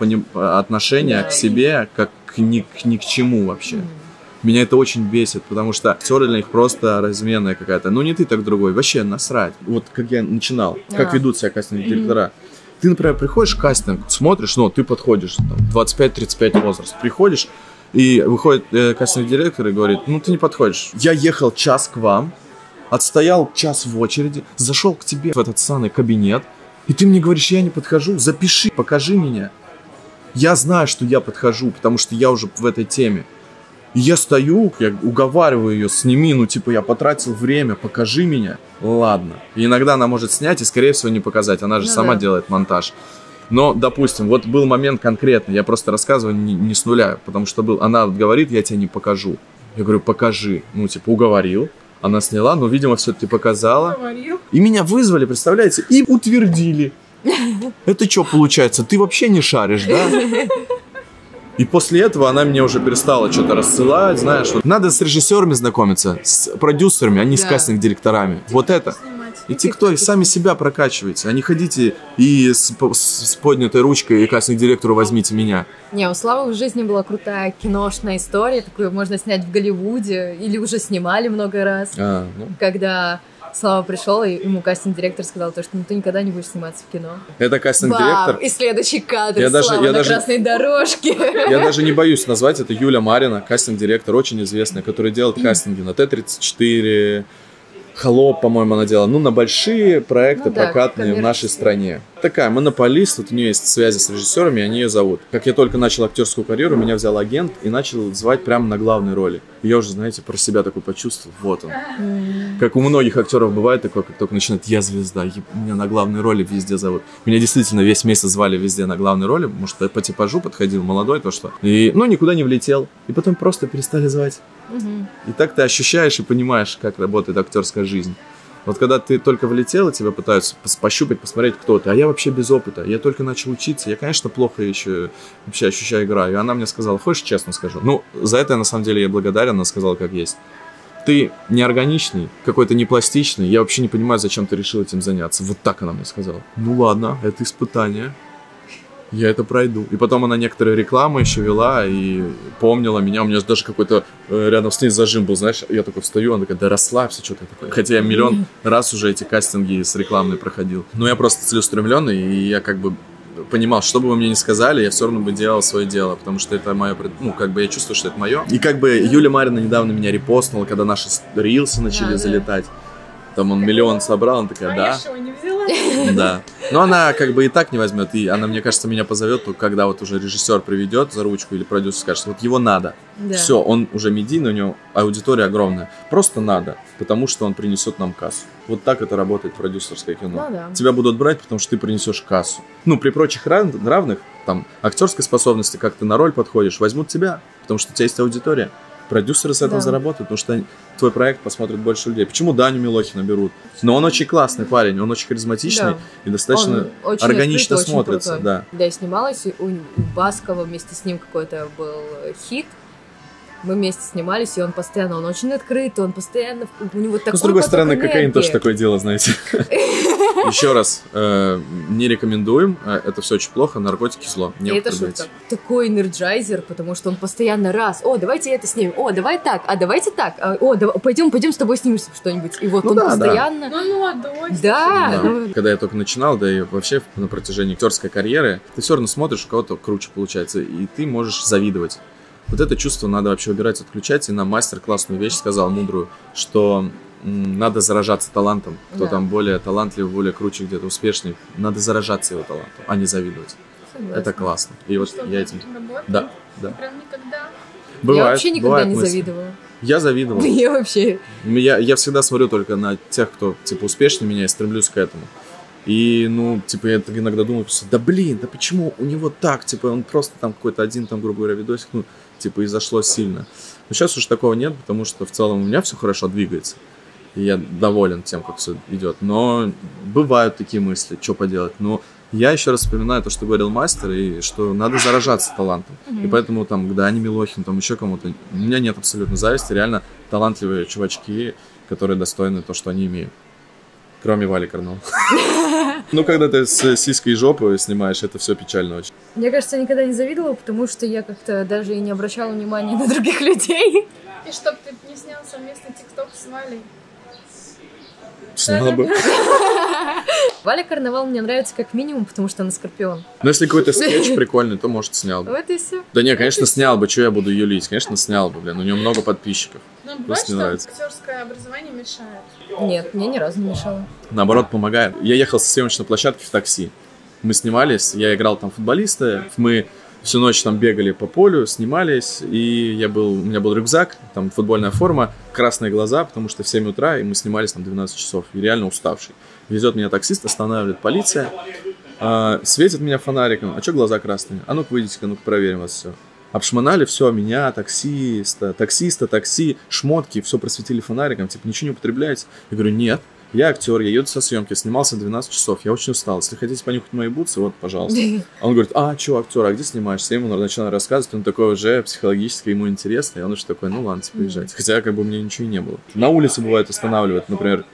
отношения Да. к себе, как к ни, к ни к чему вообще. Меня это очень бесит, потому что актеры для них просто разменная какая-то. Ну, не ты, так другой. Вообще насрать. Вот как я начинал, как А. ведут себя кастинг-директора. Ты, например, приходишь в кастинг, смотришь, ну, ты подходишь, там, 25-35 возраст, приходишь, и выходит э, кастинг-директор и говорит, ну, ты не подходишь. Я ехал час к вам, отстоял час в очереди, зашел к тебе в этот самый кабинет, и ты мне говоришь, я не подхожу, запиши, покажи меня. Я знаю, что я подхожу, потому что я уже в этой теме. И я стою, я уговариваю ее, сними, ну типа я потратил время, покажи меня. Ладно. И иногда она может снять и, скорее всего, не показать. Она же Ну сама да. делает монтаж. Но, допустим, вот был момент конкретный, я просто рассказываю не, не с нуля, потому что был, она говорит, я тебе не покажу. Я говорю, покажи. Ну, типа, уговорил. Она сняла, но, видимо, все-таки показала. И меня вызвали, представляете, и утвердили. Это что получается? Ты вообще не шаришь, да? И после этого она мне уже перестала что-то рассылать, знаешь. Вот надо с режиссерами знакомиться, с продюсерами, а не с Да. кастинг-директорами. Вот это. Идти кто? И сами себя прокачивайте, а не ходите и с, с поднятой ручкой и кастинг-директору возьмите меня. Не, у Славы в жизни была крутая киношная история, такую можно снять в Голливуде, или уже снимали много раз. А, ну, Когда Слава пришел, и ему кастинг-директор сказал, то, что ну, ты никогда не будешь сниматься в кино. это кастинг-директор. И следующий кадр Я даже- Слава я на даже- красной дорожке. Я даже не боюсь назвать, это Юля Марина, кастинг-директор, очень известная, который делает кастинги на Т-34, Холоп, по-моему, она делала. Ну, на большие проекты Ну да, прокатные в нашей стране. Такая монополист, вот у нее есть связи с режиссерами, и они ее зовут. Как я только начал актерскую карьеру, меня взял агент и начал звать прямо на главной роли. И я уже, знаете, про себя такой почувствовал, вот он. Как у многих актеров бывает такое, как только начинает «я звезда», меня на главной роли везде зовут. Меня действительно весь месяц звали везде на главной роли, может, я по типажу подходил, молодой, то что. И, ну, никуда не влетел. И потом просто перестали звать. И так ты ощущаешь и понимаешь, как работает актерская жизнь. Вот когда ты только влетел, и тебя пытаются пощупать, посмотреть, кто ты. А я вообще без опыта. Я только начал учиться. Я, конечно, плохо еще вообще ощущаю играю. И она мне сказала, хочешь, честно скажу? Ну, за это я на самом деле ей благодарен. Она сказала, как есть. Ты неорганичный, какой-то непластичный. Я вообще не понимаю, зачем ты решил этим заняться. Вот так она мне сказала. Ну ладно, это испытание. Я это пройду. И потом она некоторые рекламы еще вела и помнила меня. У меня даже какой-то э, рядом с ней зажим был, знаешь. Я такой встаю, она такая, да расслабься, что ты такое. Хотя я миллион раз уже эти кастинги с рекламной проходил. Но я просто целеустремленный, и я как бы понимал, что бы вы мне ни сказали, я все равно бы делал свое дело, потому что это мое, пред- ну, как бы я чувствую, что это мое. И как бы Юля Марина недавно меня репостнула, когда наши рилсы начали Да, да. Там он миллион собрал, она такая, А да. я что, не взяла? Да. Но она как бы и так не возьмет. И она, мне кажется, меня позовет, только когда вот уже режиссер приведет за ручку или продюсер скажет, вот его надо. Да. Все, он уже медийный, у него аудитория огромная. Просто надо, потому что он принесет нам кассу. Вот так это работает продюсерское кино. Ну да. Тебя будут брать, потому что ты принесешь кассу. Ну, при прочих рав- равных, там, актерской способности, как ты на роль подходишь, возьмут тебя, потому что у тебя есть аудитория. Продюсеры с этого Да. заработают, потому что твой проект посмотрит больше людей. Почему Даню Милохина берут? Но он очень классный парень, он очень харизматичный Да. и достаточно Он очень органично очень смотрится. крутой. Да. Да, я снималась, и у Баскова вместе с ним какой-то был хит. Мы вместе снимались, и он постоянно, он очень открытый, он постоянно, у него такой Ну, с другой стороны, кокаин энергии. тоже такое дело, знаете. Еще раз, э, не рекомендуем, э, это все очень плохо, наркотики зло, не это шутка. Такой энерджайзер, потому что он постоянно раз, о, давайте это снимем, о, давай так, а давайте так, а, о, пойдем, пойдем с тобой снимем что-нибудь. И вот Ну он постоянно... Ну, ну, молодой. Да, Да. Когда я только начинал, да и вообще на протяжении актерской карьеры, ты все равно смотришь, у кого-то круче получается, и ты можешь завидовать. Вот это чувство надо вообще убирать, отключать. И нам мастер классную вещь сказал, мудрую, что надо заражаться талантом. Кто Да. там более талантливый, более круче, где-то успешный, надо заражаться его талантом, а не завидовать. согласна. Это классно. И вот Что, я этим... работает? Да, да. Прям никогда. Бывает, я вообще никогда бывает не мысли. завидовала. Я завидовал. Я вообще... Я, я всегда смотрю только на тех, кто, типа, успешнее меня и стремлюсь к этому. И, ну, типа, я иногда думаю, да блин, да почему у него так, типа, он просто там какой-то один, там, грубо говоря, видосик, ну, типа, и зашло сильно. Но сейчас уж такого нет, потому что в целом у меня все хорошо двигается. И я доволен тем, как все идет. Но бывают такие мысли, что поделать. Но я еще раз вспоминаю то, что говорил мастер, и что надо заражаться талантом. И поэтому там, к Дане Милохин, там еще кому-то, у меня нет абсолютно зависти, реально талантливые чувачки, которые достойны то, что они имеют. Кроме Вали Карнал. Ну, когда ты с сиськой и жопой снимаешь, это все печально очень. Мне кажется, я никогда не завидовала, потому что я как-то даже и не обращала внимания на других людей. И чтоб ты не снял совместный тикток с Валей. Сняла бы. Валя Карнавал мне нравится как минимум, потому что она скорпион. Но если какой-то скетч прикольный, то, может, снял бы. Вот и все. Да не, конечно, снял бы, что я буду юлить. Конечно, снял бы, блин, у него много подписчиков. Но бывает, Просто не что нравится. актерское образование мешает. Нет, мне ни разу не мешало. наоборот, помогает. Я ехал со съемочной площадки в такси. Мы снимались, я играл там футболиста, мы всю ночь там бегали по полю, снимались, и я был, у меня был рюкзак, там футбольная форма, красные глаза, потому что в 7 утра, и мы снимались там 12 часов, и реально уставший. Везет меня таксист, останавливает полиция, а, светит меня фонариком, а что глаза красные? А ну-ка выйдите-ка, ну-ка проверим вас все. Обшмонали все, меня, таксиста, таксиста, такси, шмотки, все просветили фонариком, типа, ничего не употребляете? Я говорю, нет, я актер, я еду со съемки, снимался 12 часов, я очень устал. Если хотите понюхать мои бутсы, вот, пожалуйста. А он говорит, а, что, актер, а где снимаешься? Я ему начинаю рассказывать, он такой уже психологически ему интересно, и он уже такой, ну ладно, типа, езжайте. Хотя, как бы, мне ничего и не было. На улице бывает останавливают, например,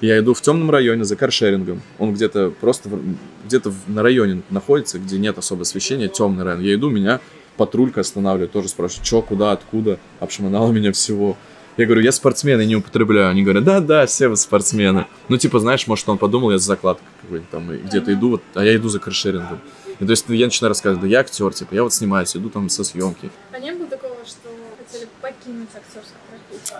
я иду в темном районе за каршерингом. Он где-то просто где-то на районе находится, где нет особо освещения, темный район. Я иду, меня патрулька останавливает, тоже спрашивает, что, куда, откуда, обшмонала меня всего. Я говорю, я спортсмен, я не употребляю. Они говорят, да-да, все вы спортсмены. Ну, типа, знаешь, может, он подумал, я за закладкой какой-нибудь там, и где-то иду, вот, а я иду за каршерингом. И то есть я начинаю рассказывать, да я актер, типа, я вот снимаюсь, иду там со съемки. А не было такого, что хотели покинуть актерскую профессию?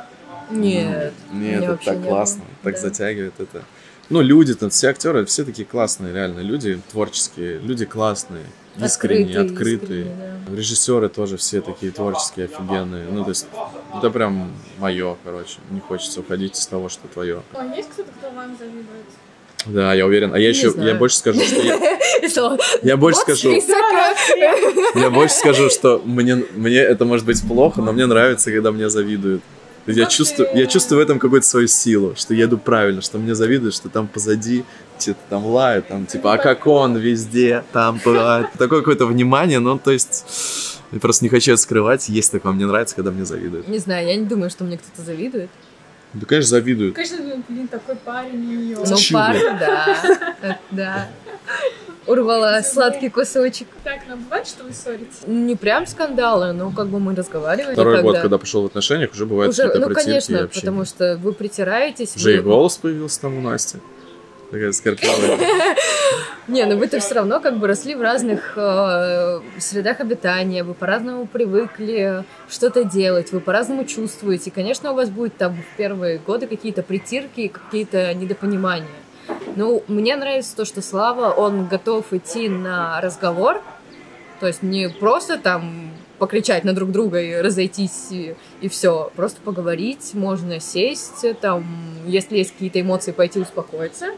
Нет. Нет, это так не классно, было. так Да. затягивает это. Ну, люди там, все актеры, все такие классные, реально. Люди творческие, люди классные, искренние, Открытые, открытые. искренние, да. Режиссеры тоже все такие творческие, офигенные. Ну, то есть, это прям мое, короче. Не хочется уходить из того, что твое. А есть кто-то, кто вам завидует? Да, я уверен. А я Не еще, я знаю. больше скажу, что я, я больше скажу, я больше скажу, что мне, мне это может быть плохо, но мне нравится, когда мне завидуют. Я чувствую, я чувствую в этом какую-то свою силу, что я иду правильно, что мне завидуют, что там позади что-то там лают, там типа, а как он везде, там. Такое какое-то внимание, ну то есть я просто не хочу это скрывать, есть такое, мне нравится, когда мне завидуют. Не знаю, я не думаю, что мне кто-то завидует. Да, конечно, завидуют. Конечно, блин, такой парень у нее. Ну, пару, да. Да. Урвала сладкий кусочек. Так, но бывает, что вы ссоритесь? Не прям скандалы, но как бы мы разговаривали. Второй год, когда- когда пошел в отношениях, уже бывают Уже, какие-то ну, и конечно, потому что вы притираетесь. Уже и вы- голос появился там у Насти. Такая скорпионая. Не, ну вы-то все равно как бы росли в разных э, средах обитания, вы по-разному привыкли что-то делать, вы по-разному чувствуете. Конечно, у вас будет там в первые годы какие-то притирки, какие-то недопонимания. Ну, мне нравится то, что Слава, он готов идти на разговор, то есть не просто там покричать на друг друга и разойтись и, все, просто поговорить, можно сесть, там, если есть какие-то эмоции, пойти успокоиться,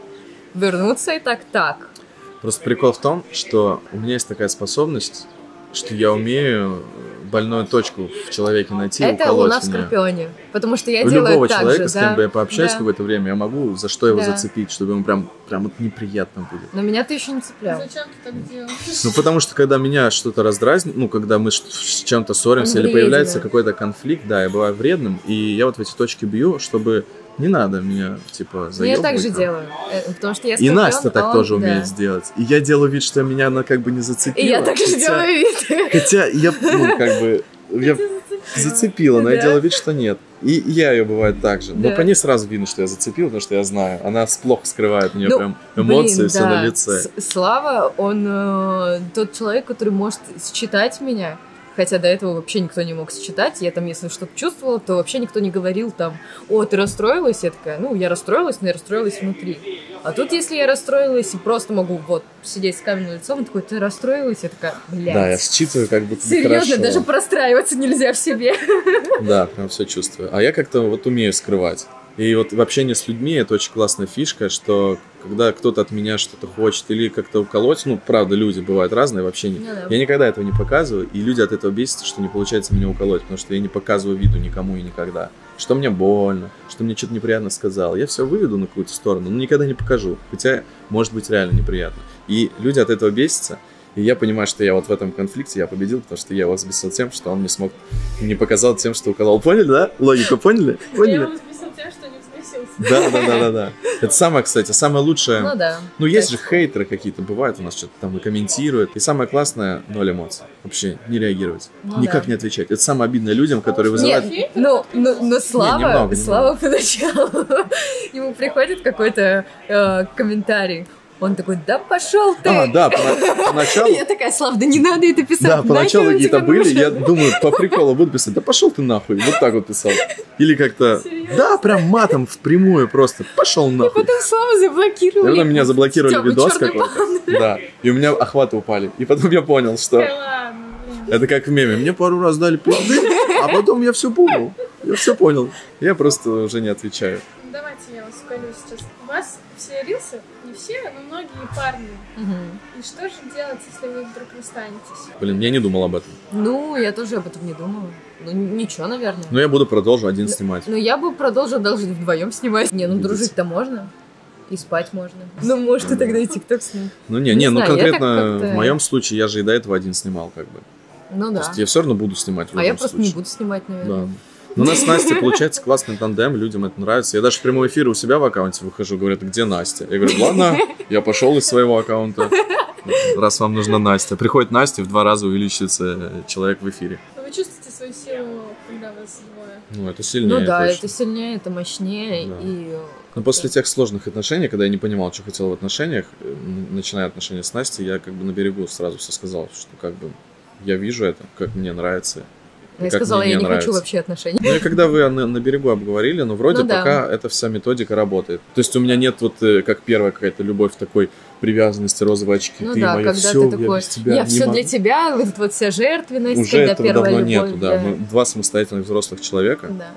вернуться и так так. Просто прикол в том, что у меня есть такая способность что я умею больную точку в человеке найти и Это уколоть луна в. Скорпионе. Потому что я У делаю любого так человека, же, с кем да. бы я пообщаюсь Да. какое-то время, я могу за что его Да. зацепить, чтобы ему прям, прям вот неприятно будет. Но меня ты еще не цеплял. Зачем ты так делаешь? Ну, потому что, когда меня что-то раздразнит, ну, когда мы с чем-то ссоримся или появляется какой-то конфликт, да, я бываю вредным, и я вот в эти точки бью, чтобы не надо меня, типа, Ну, заебывать. я так же там. делаю. э, Потому что я И скорпион, Настя а так он- тоже да. умеет сделать. И я делаю вид, что меня она как бы не зацепила. И я так же хотя- делаю вид. Хотя я, ну, как бы, я зацепила, но я делаю вид, что нет. И я ее бывает так же. Но по ней сразу видно, что я зацепил, потому что я знаю. Она плохо скрывает, у нее Ну, прям эмоции, все на лице. Слава, он э, тот человек, который может считать меня. Хотя до этого вообще никто не мог считать. Я там, если что-то чувствовала, то вообще никто не говорил там, о, ты расстроилась? Я такая, ну, я расстроилась, но я расстроилась внутри. А тут, если я расстроилась и просто могу вот сидеть с каменным лицом, он такой, ты расстроилась? Я такая, блядь. Да, я считываю, как будто Серьезно, даже простраиваться нельзя в себе. Да, прям все чувствую. А я как-то вот умею скрывать. И вот в общении с людьми это очень классная фишка, что когда кто-то от меня что-то хочет или как-то уколоть, ну, правда, люди бывают разные в общении, Ну да. я никогда этого не показываю, и люди от этого бесятся, что не получается меня уколоть, потому что я не показываю виду никому и никогда. Что мне больно, что мне что-то неприятно сказал. Я все выведу на какую-то сторону, но никогда не покажу. Хотя, может быть, реально неприятно. И люди от этого бесятся. И я понимаю, что я вот в этом конфликте я победил, потому что я его взбесил тем, что он не смог, не показал тем, что уколол. Поняли, да? Логику поняли? Я Поняли? его взбесил тем, что. Да, да, да, да, да. Это самое, кстати, самое лучшее. Ну да. Ну, есть же хейтеры какие-то, бывают у нас что-то там и комментируют. И самое классное — ноль эмоций. Вообще, не реагировать. Ну Никак да. не отвечать. Это самое обидное людям, которые вызывают... Нет, ну, ну, но Слава, немного, Слава поначалу, ему приходит какой-то э, комментарий, он такой, да пошел ты! А, да, пона- поначалу... Я такая, Слав, да не надо это писать. Да, поначалу он какие-то тебе были, нужен?» я думаю, по приколу буду писать, да пошел ты нахуй, вот так вот писал. Или как-то, да, прям матом впрямую просто, пошел нахуй. Потом Славу заблокировали. Наверное, меня заблокировали видос какой-то. Да, и у меня охваты упали. И потом я понял, что это как в меме. Мне пару раз дали пизды, а потом я все понял. Я все понял. Я просто уже не отвечаю. Давайте я вас уколю сейчас. У вас все рилсы, все, но многие парни. Мгм. И что же делать, если вы вдруг расстанетесь? Блин, я не думал об этом. Ну, я тоже об этом не думала. Ну, ничего, наверное. Но я буду продолжить один снимать. Ну, я бы продолжила даже вдвоем снимать. Не, ну Видите? дружить-то можно. И спать можно. Ну, может, и тогда и ТикТок сниму. Ну не, Не не, ну знаю, так конкретно в моем случае я же и до этого один снимал, как бы. Ну То да. есть я все равно буду снимать в А я любом просто случае. не буду снимать, Да. Ну, у нас с Настей получается классный тандем, людям это нравится. Я даже в прямой эфир у себя в аккаунте выхожу, говорят, где Настя? Я говорю, ладно, я пошел из своего аккаунта. Раз вам нужна Настя. Приходит Настя, в два раза увеличивается человек в эфире. Но вы чувствуете свою силу, когда вас двое? Ну, это сильнее. Ну да, точно. это сильнее, это мощнее. Да. И Но после тех сложных отношений, когда я не понимал, что хотел в отношениях, э, начиная отношения с Настей, я как бы на берегу сразу все сказал, что как бы я вижу это, как мне нравится. Я сказала, мне я не нравится. хочу вообще отношений. Ну и когда вы на, на берегу обговорили, ну вроде Ну да. пока эта вся методика работает. То есть у меня нет вот э, как первая какая-то любовь такой привязанности, розовые очки, Ну ты да, моя, все, ты такой, я без тебя я все могу». для тебя, вот эта вот вся жертвенность, Уже когда этого первая давно любовь. нету, да. Мы два самостоятельных взрослых человека, Да.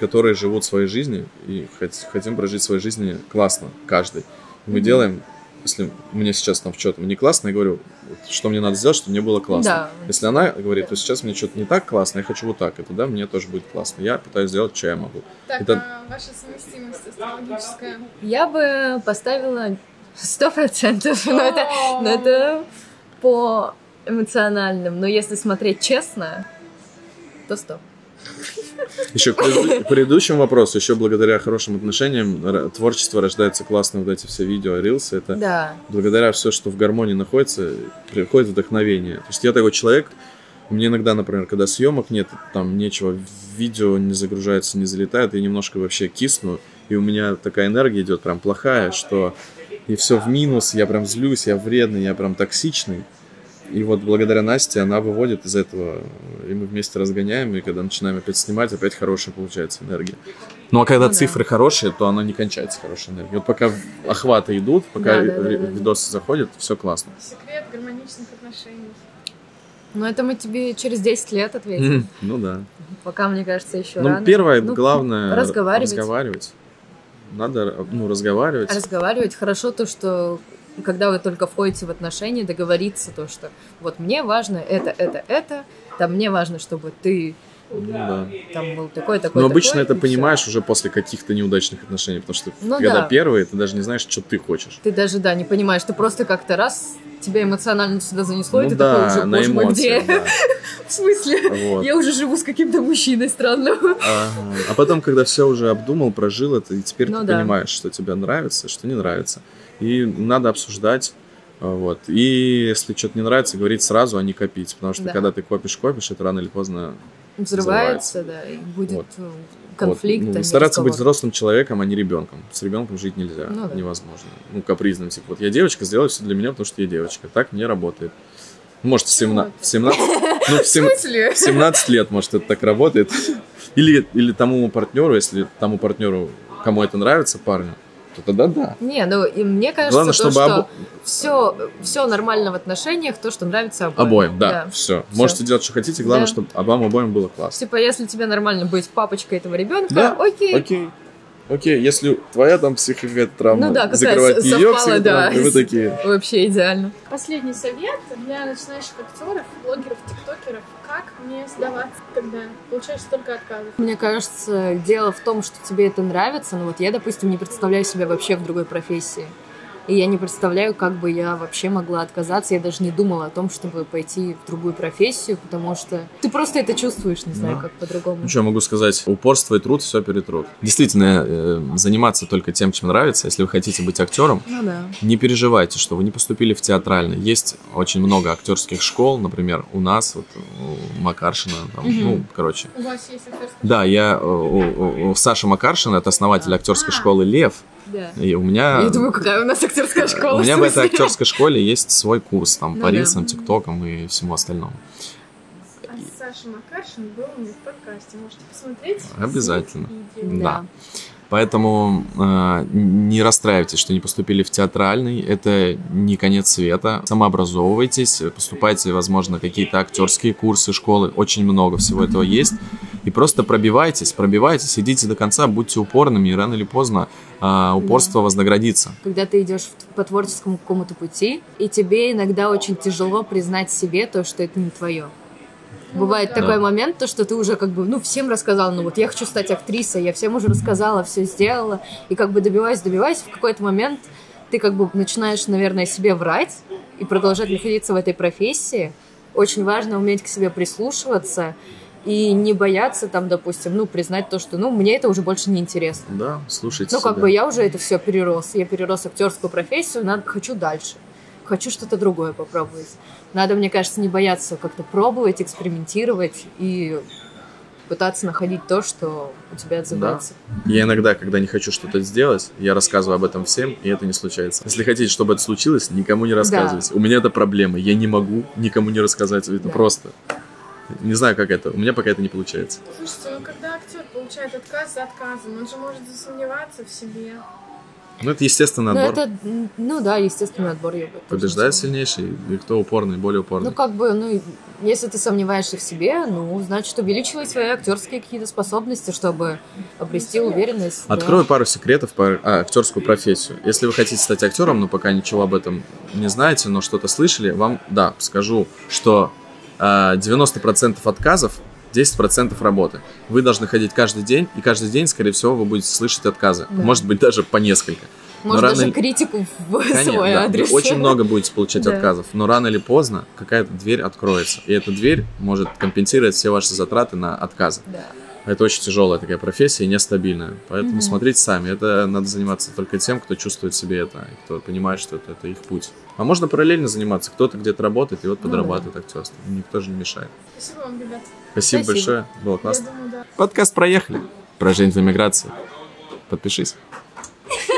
которые живут своей жизнью и хот- хотим прожить своей жизни классно, каждый. Мы Мгм. делаем, если мне сейчас там в чем-то не классно, я говорю, что мне надо сделать, чтобы мне было классно. Да. Если она говорит, то сейчас мне что-то не так классно, я хочу вот так, и тогда мне тоже будет классно. Я пытаюсь сделать, что я могу. Так, Это- а ваша совместимость астрологическая? Я бы поставила сто процентов, но это, но это по эмоциональным. Но если смотреть честно, то сто. Еще к предыдущему вопросу, еще благодаря хорошим отношениям творчество рождается классно, вот эти все видео, рилсы, это Да. благодаря все, что в гармонии находится, приходит вдохновение. То есть я такой человек, мне иногда, например, когда съемок нет, там нечего, видео не загружается, не залетает, я немножко вообще кисну, и у меня такая энергия идет прям плохая, что и все в минус, я прям злюсь, я вредный, я прям токсичный. И вот благодаря Насте она выводит из этого, и мы вместе разгоняем, и когда начинаем опять снимать, опять хорошая получается энергия. Ну а когда Ну да. цифры хорошие, то она не кончается хорошей энергией. Вот пока охваты идут, пока Да, да, да, ри- да. видосы заходят, все классно. Секрет гармоничных отношений. Но это мы тебе через 10 лет ответим. Мгм. Ну да. Пока, мне кажется, еще Ну, рано. первое, Ну, главное, разговаривать. разговаривать. Надо, ну, разговаривать. Разговаривать. Хорошо то, что когда вы только входите в отношения, договориться то, что вот мне важно это, это, это, там мне важно, чтобы ты Ну да. там был такой, такой, Но обычно такой, это и понимаешь уже после каких-то неудачных отношений, потому что Ну когда да. первые, ты даже не знаешь, что ты хочешь. Ты даже, да, не понимаешь, ты просто как-то раз тебя эмоционально сюда занесло, и ну ты да, такой уже, на боже мой, где? да. В смысле? Вот. Я уже живу с каким-то мужчиной странным. Ага. А потом, когда все уже обдумал, прожил это, и теперь Ну ты да. понимаешь, что тебе нравится, что не нравится. И надо обсуждать. а, Вот. И если что-то не нравится, говорить сразу, а не копить. Потому что Да. когда ты копишь, копишь, это рано или поздно Взрывается, да, и будет Вот. э, Вот, конфликт. ну, а стараться быть взрослым человеком, а не ребенком. С ребенком жить нельзя, Ну да. невозможно. Ну, капризным, типа, вот я девочка, сделай все для меня, потому что я девочка. Так мне работает. Может, в 17, в 17, ну, в, в 17 лет, может, это так работает. Или, или тому партнеру, если тому партнеру, кому это нравится, парню, то тогда да. Не, ну и мне кажется, Главное, то, чтобы что обо- все, все нормально в отношениях, то, что нравится обоим. Обоим, да, все. всё. Можете делать, что хотите, главное, Да. чтобы вам обоим было классно. Типа, если тебе нормально быть папочкой этого ребенка, Да, окей. Окей. Окей, если твоя там психика травма, Ну да, закрывать ее совпала, да. и вы такие, Вообще идеально. Последний совет для начинающих актеров, блогеров, тиктокеров. Как не сдаваться, когда получаешь столько отказов? Мне кажется, дело в том, что тебе это нравится. Ну вот я, допустим, не представляю себя вообще в другой профессии. И я не представляю, как бы я вообще могла отказаться. Я даже не думала о том, чтобы пойти в другую профессию, потому что ты просто это чувствуешь, не знаю, Да. как по-другому. Ну что, я могу сказать, упорство и труд все перетрут. Действительно, э, заниматься только тем, чем нравится. Если вы хотите быть актером, Ну да. не переживайте, что вы не поступили в театральный. Есть очень много актерских школ, например, у нас, вот у Макаршина, там, Мгм. ну, короче. У вас есть актерская Да, я э, у, у- у Саши Макаршина, это основатель актерской А. школы Лев, Да. и у меня... Я думаю, какая у нас актерская школа. У меня в этой актерской школе есть свой курс, там, Ну по да. рилсам, тиктокам и всему остальному. А Саша Макаршин был у меня в подкасте. Можете посмотреть. Обязательно. видео. Да. Поэтому э, не расстраивайтесь, что не поступили в театральный. Это не конец света. Самообразовывайтесь, поступайте, возможно, какие-то актерские курсы, школы. Очень много всего этого есть. И просто пробивайтесь, пробивайтесь, идите до конца, будьте упорными, и рано или поздно э, упорство вознаградится. Когда ты идешь по творческому какому-то пути, и тебе иногда очень тяжело признать себе то, что это не твое. Бывает да. такой момент, то, что ты уже как бы, ну, всем рассказала, ну вот я хочу стать актрисой, я всем уже рассказала, все сделала, и как бы добиваюсь, добиваюсь, в какой-то момент ты как бы начинаешь, наверное, себе врать и продолжать находиться в этой профессии. Очень важно уметь к себе прислушиваться и не бояться там, допустим, ну, признать то, что, ну, мне это уже больше не интересно. Да, слушайте Ну, как себя. бы я уже это все перерос. Я перерос актерскую профессию, надо, хочу дальше. Хочу что-то другое попробовать. Надо, мне кажется, не бояться как-то пробовать, экспериментировать и пытаться находить то, что у тебя отзывается. Я иногда, когда не хочу что-то сделать, я рассказываю об этом всем, и это не случается. Если хотите, чтобы это случилось, никому не рассказывайте. У меня это проблема. Я не могу никому не рассказать. Это Да. просто. Не знаю, как это. У меня пока это не получается. Слушайте, ну когда актер получает отказ за отказом, он же может засомневаться в себе. Ну, это естественный Ну, отбор. это, м, ну да, естественный отбор. я Побеждает сильнейший, и кто упорный, более упорный. Ну, как бы, ну, если ты сомневаешься в себе, ну, значит, увеличивай свои актерские какие-то способности, чтобы обрести уверенность. да. Открою пару секретов про а, актерскую профессию. Если вы хотите стать актером, но пока ничего об этом не знаете, но что-то слышали, вам, да, скажу, что а, 90% отказов 10% работы. Вы должны ходить каждый день, и каждый день, скорее всего, вы будете слышать отказы. Да. Может быть, даже по несколько. Может, рано даже или- критику в Конечно, свой да, адрес. Вы очень много будете получать Да. отказов, но рано или поздно какая-то дверь откроется. И эта дверь может компенсировать все ваши затраты на отказы. Да. Это очень тяжелая такая профессия и нестабильная. Поэтому Мгм. смотрите сами. Это надо заниматься только тем, кто чувствует себе это, кто понимает, что это, это их путь. А можно параллельно заниматься. Кто-то где-то работает и вот Ну подрабатывает актерством. Никто же не мешает. Спасибо вам, ребят. Спасибо, Спасибо. большое. Было классно. Думаю, да. Подкаст проехали. Про жизнь в эмиграции. Подпишись.